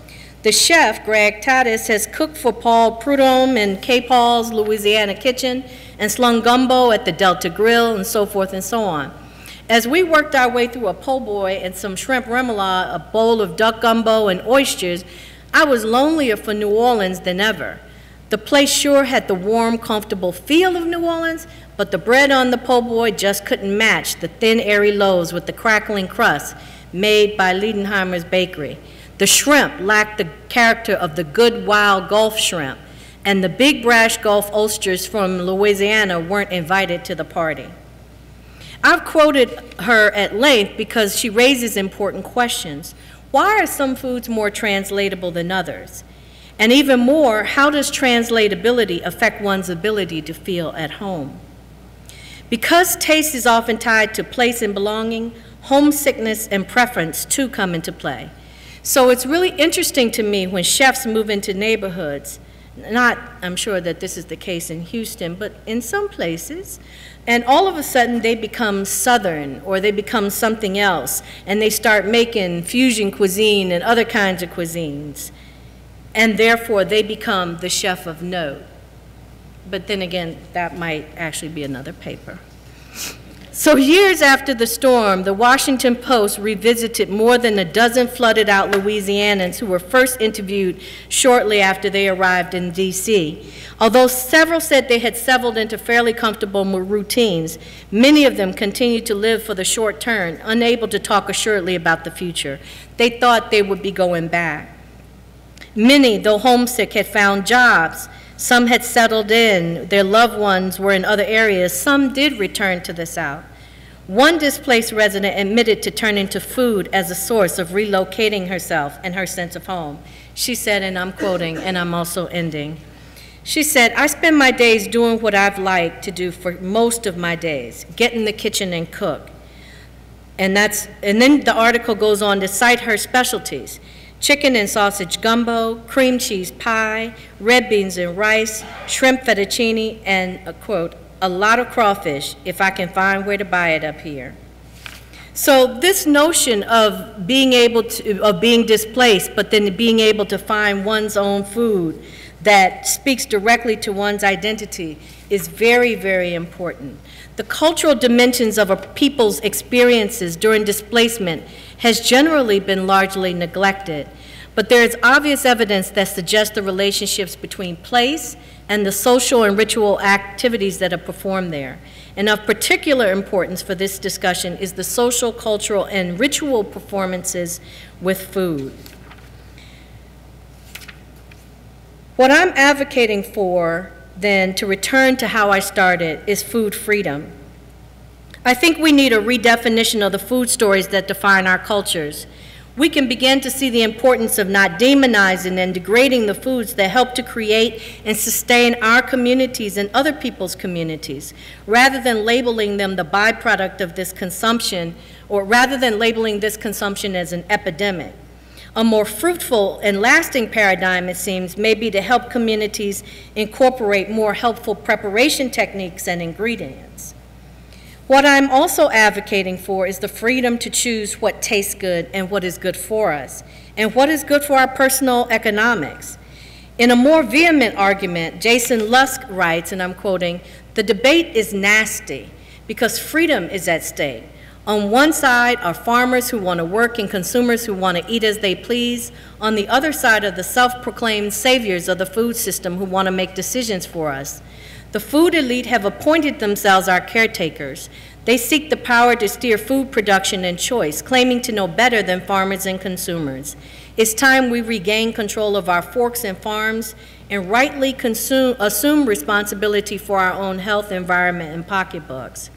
The chef, Greg Tatis, has cooked for Paul Prudhomme in K. Paul's Louisiana Kitchen and slung gumbo at the Delta Grill and so forth and so on. As we worked our way through a po' boy and some shrimp remoulade, a bowl of duck gumbo and oysters, I was lonelier for New Orleans than ever. The place sure had the warm, comfortable feel of New Orleans, but the bread on the po' boy just couldn't match the thin, airy loaves with the crackling crust made by Leidenheimer's Bakery. The shrimp lacked the character of the good wild Gulf shrimp, and the big brash Gulf oysters from Louisiana weren't invited to the party. I've quoted her at length because she raises important questions. Why are some foods more translatable than others? And even more, how does translatability affect one's ability to feel at home? Because taste is often tied to place and belonging, homesickness and preference too come into play. So it's really interesting to me when chefs move into neighborhoods, not, I'm sure that this is the case in Houston, but in some places, and all of a sudden they become Southern or they become something else, and they start making fusion cuisine and other kinds of cuisines and therefore they become the chef of note. But then again, that might actually be another paper. So, years after the storm, the Washington Post revisited more than a dozen flooded out Louisianans who were first interviewed shortly after they arrived in D.C. Although several said they had settled into fairly comfortable routines, many of them continued to live for the short term, unable to talk assuredly about the future. They thought they would be going back. Many, though homesick, had found jobs. Some had settled in. Their loved ones were in other areas. Some did return to the South. One displaced resident admitted to turning to food as a source of relocating herself and her sense of home. She said, and I'm quoting, and I'm also ending. She said, I spend my days doing what I've liked to do for most of my days, get in the kitchen and cook. And, that's, and then the article goes on to cite her specialties chicken and sausage gumbo, cream cheese pie, red beans and rice, shrimp fettuccine, and, a quote, a lot of crawfish if I can find where to buy it up here. So this notion of being able to, of being displaced, but then being able to find one's own food that speaks directly to one's identity is very, very important. The cultural dimensions of a people's experiences during displacement has generally been largely neglected, but there is obvious evidence that suggests the relationships between place and the social and ritual activities that are performed there. And of particular importance for this discussion is the social, cultural, and ritual performances with food. What I'm advocating for, then, to return to how I started, is food freedom. I think we need a redefinition of the food stories that define our cultures. We can begin to see the importance of not demonizing and degrading the foods that help to create and sustain our communities and other people's communities, rather than labeling them the byproduct of this consumption, or rather than labeling this consumption as an epidemic. A more fruitful and lasting paradigm, it seems, may be to help communities incorporate more helpful preparation techniques and ingredients. What I'm also advocating for is the freedom to choose what tastes good and what is good for us, and what is good for our personal economics. In a more vehement argument, Jayson Lusk writes, and I'm quoting, the debate is nasty because freedom is at stake. On one side are farmers who want to work and consumers who want to eat as they please. On the other side are the self-proclaimed saviors of the food system who want to make decisions for us. The food elite have appointed themselves our caretakers. They seek the power to steer food production and choice, claiming to know better than farmers and consumers. It's time we regain control of our forks and farms and rightly consume, assume responsibility for our own health, environment, and pocketbooks.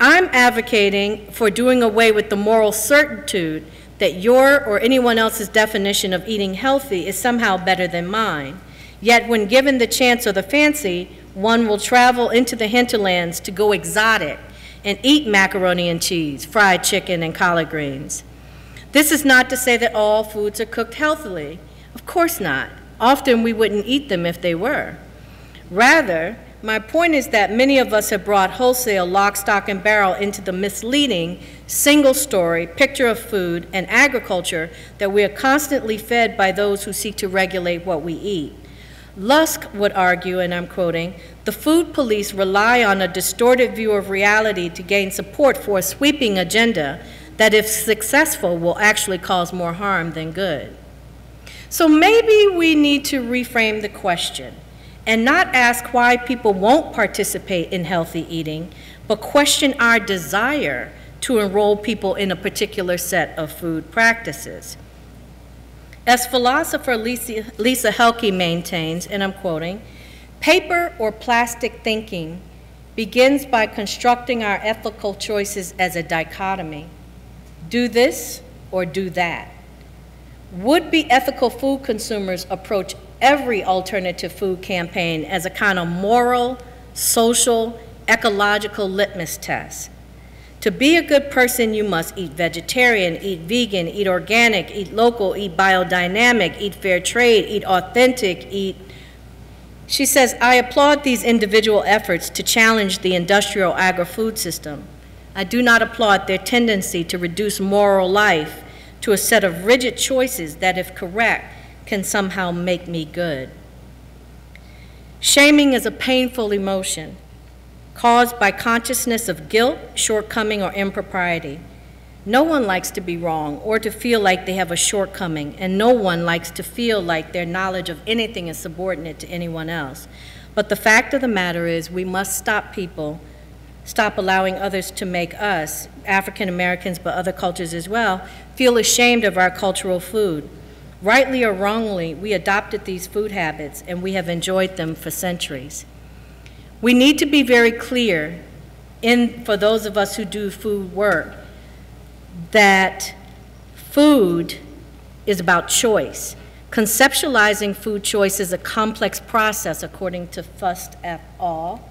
I'm advocating for doing away with the moral certitude that your or anyone else's definition of eating healthy is somehow better than mine. Yet when given the chance or the fancy, one will travel into the hinterlands to go exotic and eat macaroni and cheese, fried chicken, and collard greens. This is not to say that all foods are cooked healthily. Of course not. Often we wouldn't eat them if they were. Rather, my point is that many of us have brought wholesale lock, stock, and barrel into the misleading single story picture of food and agriculture that we are constantly fed by those who seek to regulate what we eat. Lusk would argue, and I'm quoting, the food police rely on a distorted view of reality to gain support for a sweeping agenda that, if successful, will actually cause more harm than good. So maybe we need to reframe the question and not ask why people won't participate in healthy eating, but question our desire to enroll people in a particular set of food practices. As philosopher Lisa, Lisa Heldke maintains, and I'm quoting, paper or plastic thinking begins by constructing our ethical choices as a dichotomy. Do this or do that. Would-be ethical food consumers approach every alternative food campaign as a kind of moral, social, ecological litmus test. To be a good person, you must eat vegetarian, eat vegan, eat organic, eat local, eat biodynamic, eat fair trade, eat authentic, eat. She says, I applaud these individual efforts to challenge the industrial agri-food system. I do not applaud their tendency to reduce moral life to a set of rigid choices that, if correct, can somehow make me good. Shaming is a painful emotion caused by consciousness of guilt, shortcoming, or impropriety. No one likes to be wrong or to feel like they have a shortcoming, and no one likes to feel like their knowledge of anything is subordinate to anyone else. But the fact of the matter is, we must stop people, stop allowing others to make us, African Americans, but other cultures as well, feel ashamed of our cultural food. Rightly or wrongly, we adopted these food habits and we have enjoyed them for centuries. We need to be very clear, in, for those of us who do food work, that food is about choice. Conceptualizing food choice is a complex process, according to Furst et al.,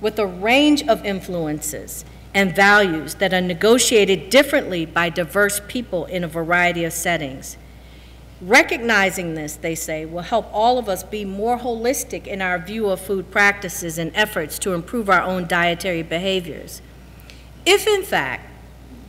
with a range of influences and values that are negotiated differently by diverse people in a variety of settings. Recognizing this, they say, will help all of us be more holistic in our view of food practices and efforts to improve our own dietary behaviors. If, in fact,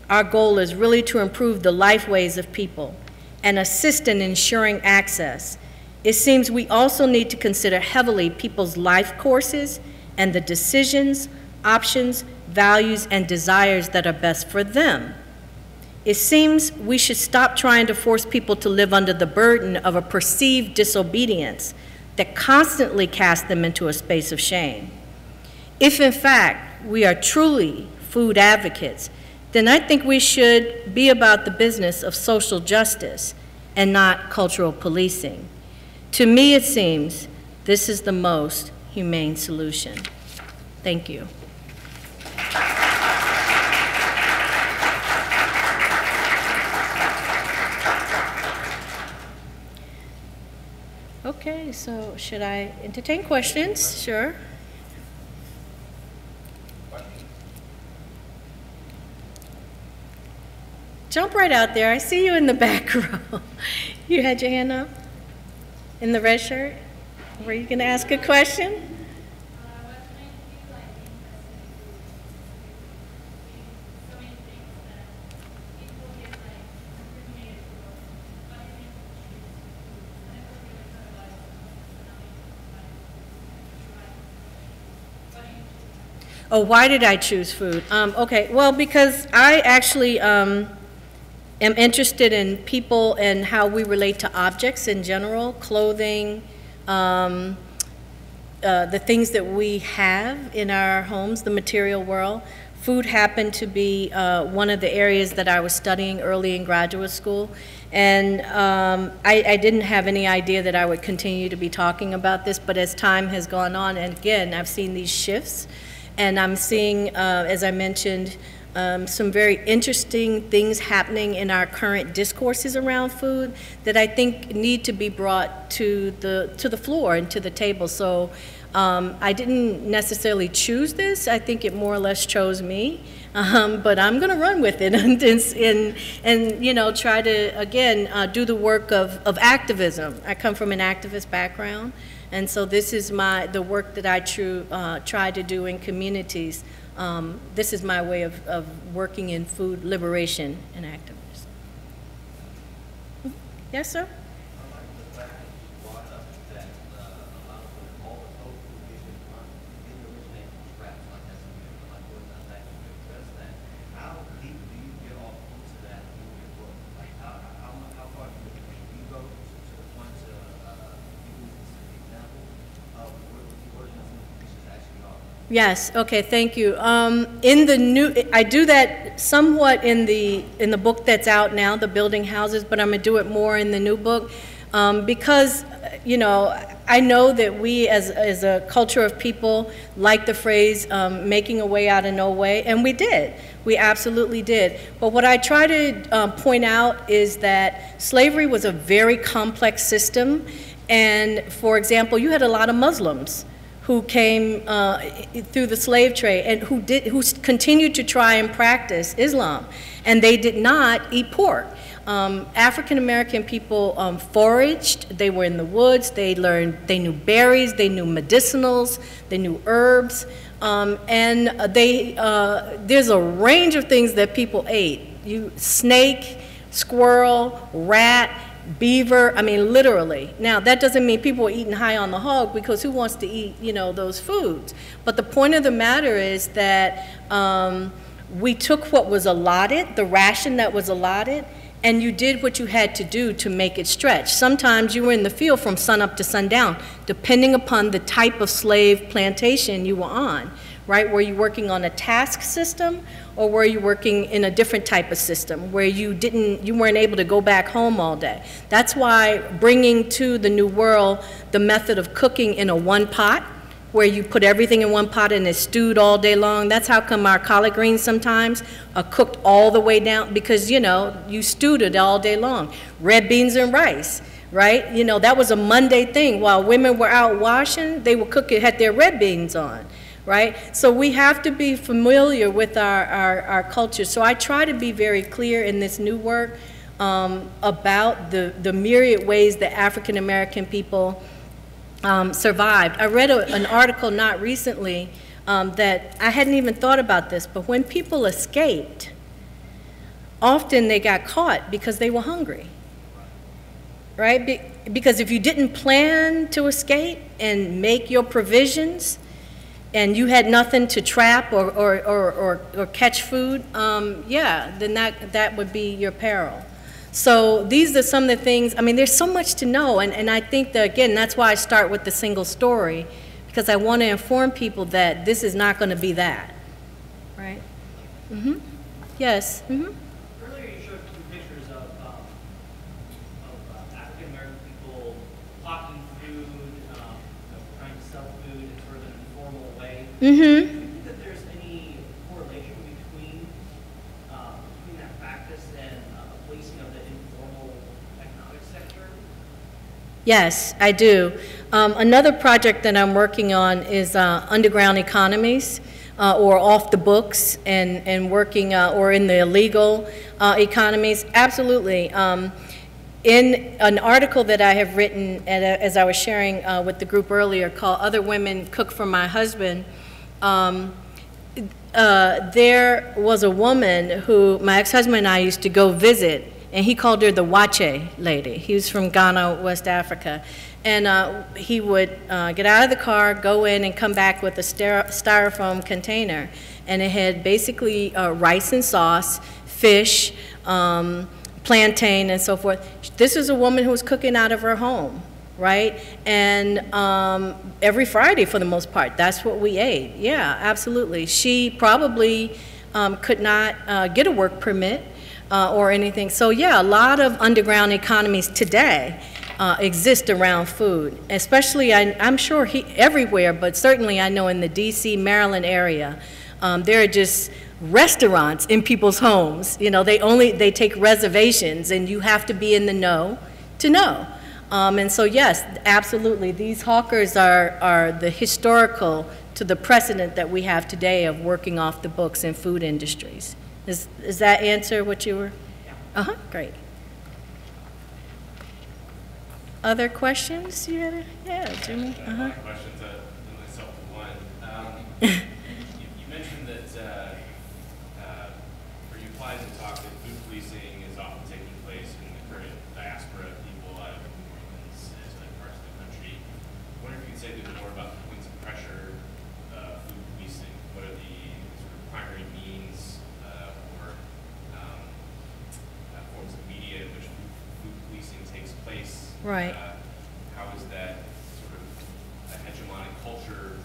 our goal is really to improve the life ways of people and assist in ensuring access, it seems we also need to consider heavily people's life courses and the decisions, options, values, and desires that are best for them it seems we should stop trying to force people to live under the burden of a perceived disobedience that constantly casts them into a space of shame. If, in fact, we are truly food advocates, then I think we should be about the business of social justice and not cultural policing. To me, it seems this is the most humane solution. Thank you. Okay, so should I entertain questions? Sure. Jump right out there. I see you in the [LAUGHS] back row. You had your hand up? In the red shirt? Were you going to ask a question? Oh, why did I choose food? Um, okay, well, because I actually um, am interested in people and how we relate to objects in general, clothing, um, uh, the things that we have in our homes, the material world. Food happened to be uh, one of the areas that I was studying early in graduate school. And um, I, I, didn't have any idea that I would continue to be talking about this, but as time has gone on, and again, I've seen these shifts, and I'm seeing, uh, as I mentioned, um, some very interesting things happening in our current discourses around food that I think need to be brought to the to the floor and to the table. So um, I didn't necessarily choose this. I think it more or less chose me. Um, but I'm going to run with it [LAUGHS] and, and, and, you know, try to, again, uh, do the work of, of activism. I come from an activist background, and so this is my, the work that I true, uh, try to do in communities. Um, this is my way of, of working in food liberation and activism. Yes, sir? Yes, okay, thank you. Um, in the new, I do that somewhat in the, in the book that's out now, The Building Houses, but I'm gonna do it more in the new book. Um, because, you know, I know that we as, as a culture of people like the phrase um, making a way out of no way, and we did. We absolutely did. But what I try to um, point out is that slavery was a very complex system. And for example, you had a lot of Muslims who came uh, through the slave trade and who, did, who continued to try and practice Islam. And they did not eat pork. Um, African American people um, foraged, they were in the woods, they learned, they knew berries, they knew medicinals, they knew herbs, um, and they, uh, there's a range of things that people ate. You, snake, squirrel, rat, beaver, I mean, literally. Now, that doesn't mean people are eating high on the hog because who wants to eat, you know, those foods? But the point of the matter is that um, we took what was allotted, the ration that was allotted, and you did what you had to do to make it stretch. Sometimes you were in the field from sunup to sundown, depending upon the type of slave plantation you were on right? Were you working on a task system or were you working in a different type of system where you didn't, you weren't able to go back home all day? That's why bringing to the new world the method of cooking in a one pot where you put everything in one pot and it's stewed all day long. That's how come our collard greens sometimes are cooked all the way down because, you know, you stewed it all day long. Red beans and rice right? You know, that was a Monday thing. While women were out washing, they were cooking, had their red beans on right? So we have to be familiar with our, our, our culture. So I try to be very clear in this new work um, about the, the myriad ways that African American people um, survived. I read a, an article not recently um, that I hadn't even thought about this, but when people escaped, often they got caught because they were hungry. Right? Be because if you didn't plan to escape and make your provisions, and you had nothing to trap or, or, or, or, or catch food, um, yeah, then that, that would be your peril. So these are some of the things, I mean, there's so much to know, and, and I think that, again, that's why I start with the single story, because I want to inform people that this is not going to be that, right? Mm-hmm. Yes. Mm-hmm. Mm-hmm. Do you think that there's any correlation between, uh, between that practice and uh, the policing of the informal economic sector? Yes, I do. Um, another project that I'm working on is uh, underground economies. Uh, or off the books and, and working uh, or in the illegal uh, economies. Absolutely. Um, in an article that I have written, as I was sharing uh, with the group earlier, called Other Women Cook for My Husband, um, uh, there was a woman who my ex-husband and I used to go visit and he called her the Waakye lady. He was from Ghana, West Africa. And uh, he would uh, get out of the car, go in, and come back with a styrofoam container. And it had basically uh, rice and sauce, fish, um, plantain, and so forth. This is a woman who was cooking out of her home, right? And um, every Friday, for the most part, that's what we ate. Yeah, absolutely. She probably um, could not uh, get a work permit uh, or anything. So yeah, a lot of underground economies today uh, exist around food, especially, I, am sure he, everywhere, but certainly I know in the DC, Maryland area, um, there are just restaurants in people's homes. You know, they only, they take reservations and you have to be in the know to know. Um, and so yes, absolutely, these hawkers are, are the historical to the precedent that we have today of working off the books in food industries. Is, does that answer what you were? Yeah. Uh-huh, great. Other questions you had? A, yeah, Jimmy. Uh, uh-huh. [LAUGHS] questions uh, myself to one. Um, you, you, mentioned that uh, uh, or you implied in the talk that food policing is often taking place in the current diaspora of people out of New Orleans and other parts of the country. I wonder if you could say a bit more about the points of pressure uh, food policing. What are the sort of primary means uh, or um, uh, forms of media in which food, food policing takes place? Right. Uh, how is that sort of a hegemonic culture?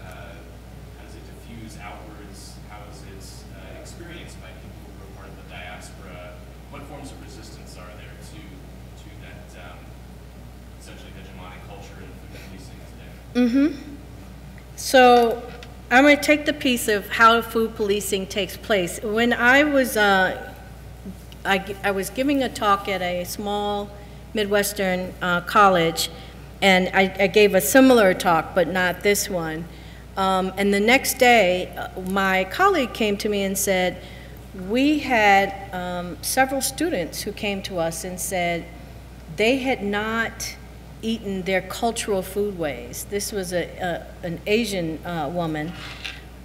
Uh, how does it diffuse outwards? How is it uh, experienced by people who are part of the diaspora? What forms of resistance are there to to that um, essentially hegemonic culture and food policing today? Mm-hmm. So I'm going to take the piece of how food policing takes place. When I was, uh, I, I was giving a talk at a small Midwestern uh, college, and I, I, gave a similar talk, but not this one. Um, and the next day, uh, my colleague came to me and said, we had um, several students who came to us and said they had not eaten their cultural foodways. This was a, a an Asian uh, woman.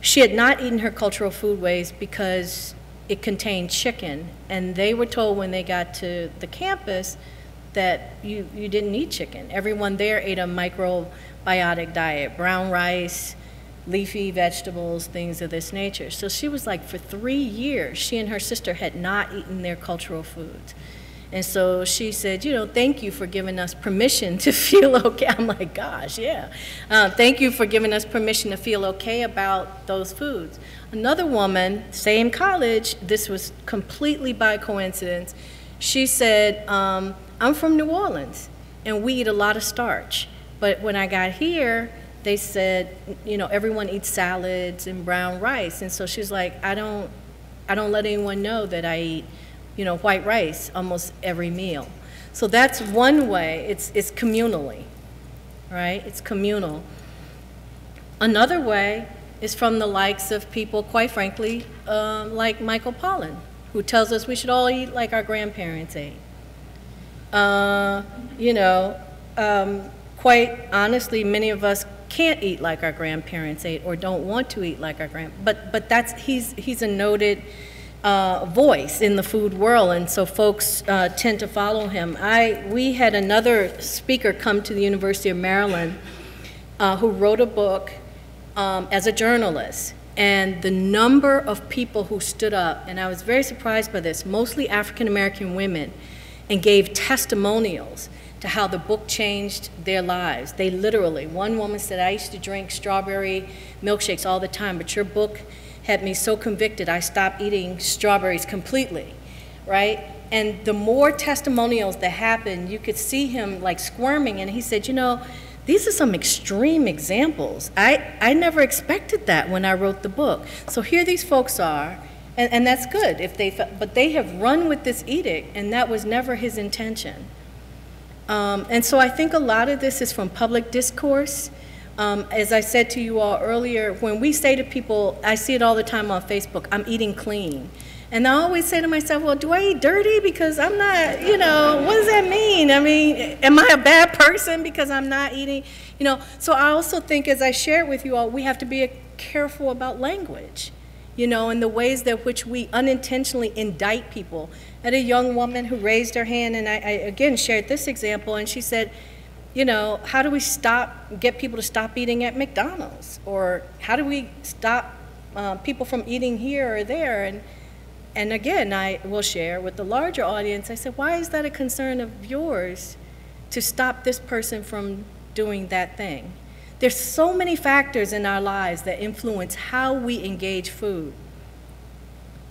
She had not eaten her cultural foodways because it contained chicken, and they were told when they got to the campus that you, you didn't eat chicken. Everyone there ate a macrobiotic diet, brown rice, leafy vegetables, things of this nature. So she was like, for three years, she and her sister had not eaten their cultural foods. And so she said, you know, thank you for giving us permission to [LAUGHS] feel okay. I'm like, gosh, yeah. Uh, thank you for giving us permission to feel okay about those foods. Another woman, same college, this was completely by coincidence, she said, um, I'm from New Orleans, and we eat a lot of starch. But when I got here, they said, you know, everyone eats salads and brown rice. And so she's like, I don't, I don't let anyone know that I eat, you know, white rice almost every meal. So that's one way, it's, it's communally, right? It's communal. Another way is from the likes of people, quite frankly, uh, like Michael Pollan, who tells us we should all eat like our grandparents ate. Uh, you know, um, quite honestly, many of us can't eat like our grandparents ate or don't want to eat like our grand. But but that's he's he's a noted uh, voice in the food world, and so folks uh, tend to follow him. I we had another speaker come to the University of Maryland uh, who wrote a book um, as a journalist. And the number of people who stood up, and I was very surprised by this, mostly African American women, and gave testimonials to how the book changed their lives. They literally, one woman said, I used to drink strawberry milkshakes all the time, but your book had me so convicted I stopped eating strawberries completely, right? And the more testimonials that happened, you could see him like squirming, and he said, You know, these are some extreme examples. I, I never expected that when I wrote the book. So here these folks are and, and that's good if they, but they have run with this edict, and that was never his intention. Um, and so I think a lot of this is from public discourse. Um, as I said to you all earlier, when we say to people, I see it all the time on Facebook, I'm eating clean. And I always say to myself, well, do I eat dirty? Because I'm not, you know, what does that mean? I mean, am I a bad person because I'm not eating? You know, so I also think, as I shared with you all, we have to be careful about language. You know, and the ways that which we unintentionally indict people. Had a young woman who raised her hand, and I, I again shared this example, and she said, you know, how do we stop, get people to stop eating at McDonald's? Or how do we stop uh, people from eating here or there? And, and again, I will share with the larger audience, I said, why is that a concern of yours to stop this person from doing that thing? There's so many factors in our lives that influence how we engage food.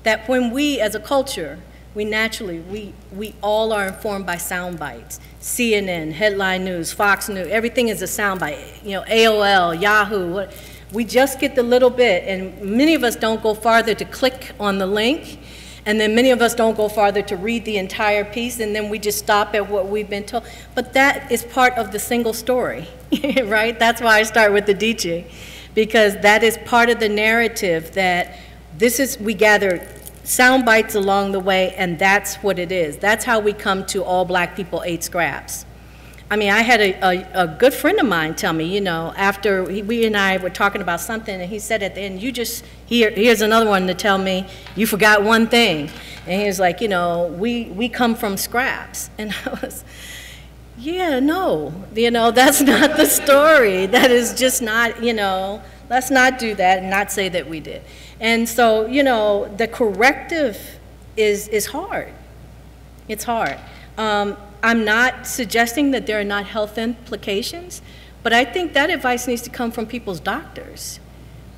That when we, as a culture, we naturally, we, we all are informed by sound bites. CNN, headline news, Fox News, everything is a sound bite. You know, AOL, Yahoo, what, we just get the little bit, and many of us don't go farther to click on the link, and then many of us don't go farther to read the entire piece, and then we just stop at what we've been told. But that is part of the single story, [LAUGHS] right? That's why I start with the DJ, because that is part of the narrative that this is, we gather sound bites along the way, and that's what it is. That's how we come to all black people ate scraps. I mean, I had a, a, a good friend of mine tell me, you know, after he, we and I were talking about something, and he said at the end, you just, here, here's another one to tell me, you forgot one thing. And he was like, you know, we, we come from scraps. [LAUGHS] And I was, yeah, no, you know, that's [LAUGHS] not the story. That is just not, you know, let's not do that and not say that we did. And so, you know, the corrective is, is hard. It's hard. Um, I'm not suggesting that there are not health implications, but I think that advice needs to come from people's doctors,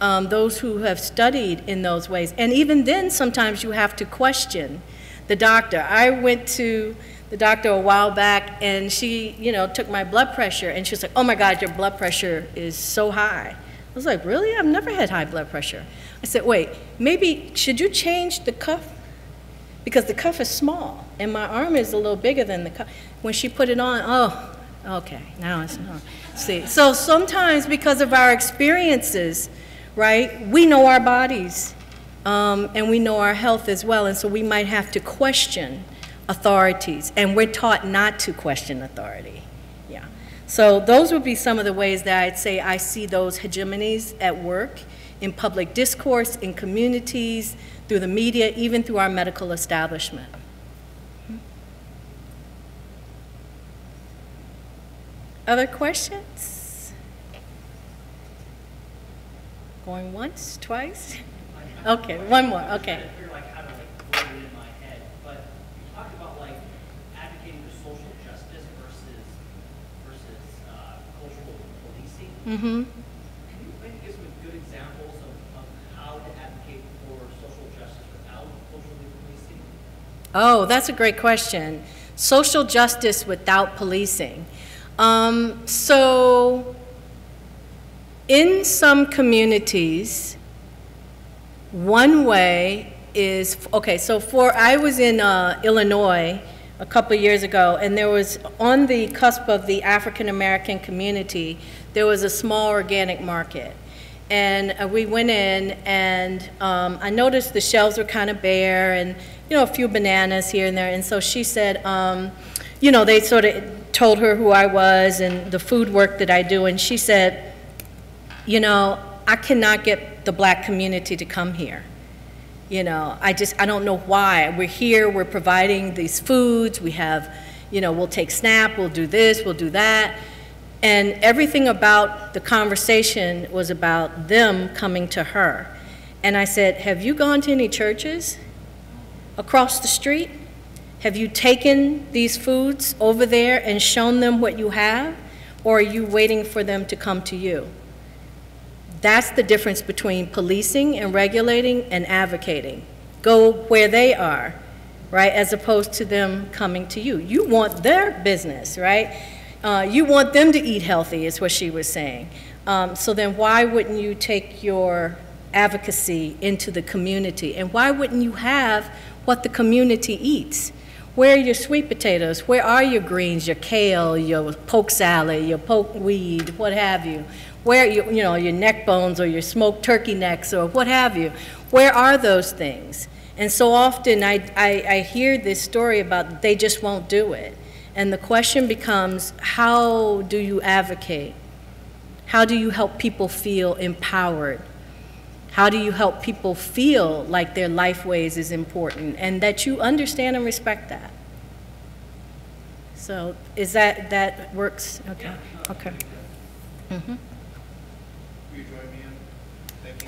um, those who have studied in those ways. And even then, sometimes you have to question the doctor. I went to the doctor a while back, and she, you know, took my blood pressure, and she was like, "Oh my God, your blood pressure is so high." I was like, "Really? I've never had high blood pressure." I said, "Wait, maybe should you change the cuff because the cuff is small and my arm is a little bigger than the cuff. When she put it on, oh, okay, now it's not. See, so sometimes because of our experiences, right, we know our bodies um, and we know our health as well, and so we might have to question authorities, and we're taught not to question authority. Yeah. So those would be some of the ways that I'd say I see those hegemonies at work in public discourse, in communities, through the media, even through our medical establishment. Other questions? Going once, twice? [LAUGHS] Okay, one more, okay. like how to like put it in my head, but you talked about like advocating for social justice versus versus uh, cultural policing. Mm-hmm. Can you maybe give some good examples of, of how to advocate for social justice without culturally policing? Oh, that's a great question. Social justice without policing. Um, so, in some communities, one way is okay. So, for I was in uh, Illinois a couple years ago, and there was on the cusp of the African American community, there was a small organic market. And uh, we went in, and um, I noticed the shelves were kind of bare, and you know, a few bananas here and there. And so she said, um, you know, they sort of told her who I was and the food work that I do, and she said, you know, I cannot get the black community to come here. You know, I just, I don't know why. We're here, we're providing these foods, we have, you know, we'll take SNAP, we'll do this, we'll do that. And everything about the conversation was about them coming to her. And I said, Have you gone to any churches across the street? Have you taken these foods over there and shown them what you have, or are you waiting for them to come to you? That's the difference between policing and regulating and advocating. Go where they are, right, as opposed to them coming to you. You want their business, right? Uh, you want them to eat healthy, is what she was saying. Um, so then why wouldn't you take your advocacy into the community? And why wouldn't you have what the community eats? Where are your sweet potatoes? Where are your greens, your kale, your poke salad, your poke weed, what have you? Where, you, you know, your neck bones or your smoked turkey necks or what have you? Where are those things? And so often I, I, I hear this story about they just won't do it. And the question becomes, how do you advocate? How do you help people feel empowered? How do you help people feel like their lifeways is important and that you understand and respect that? So is that, that works? Okay, okay. Mhm. Will you join me in thanking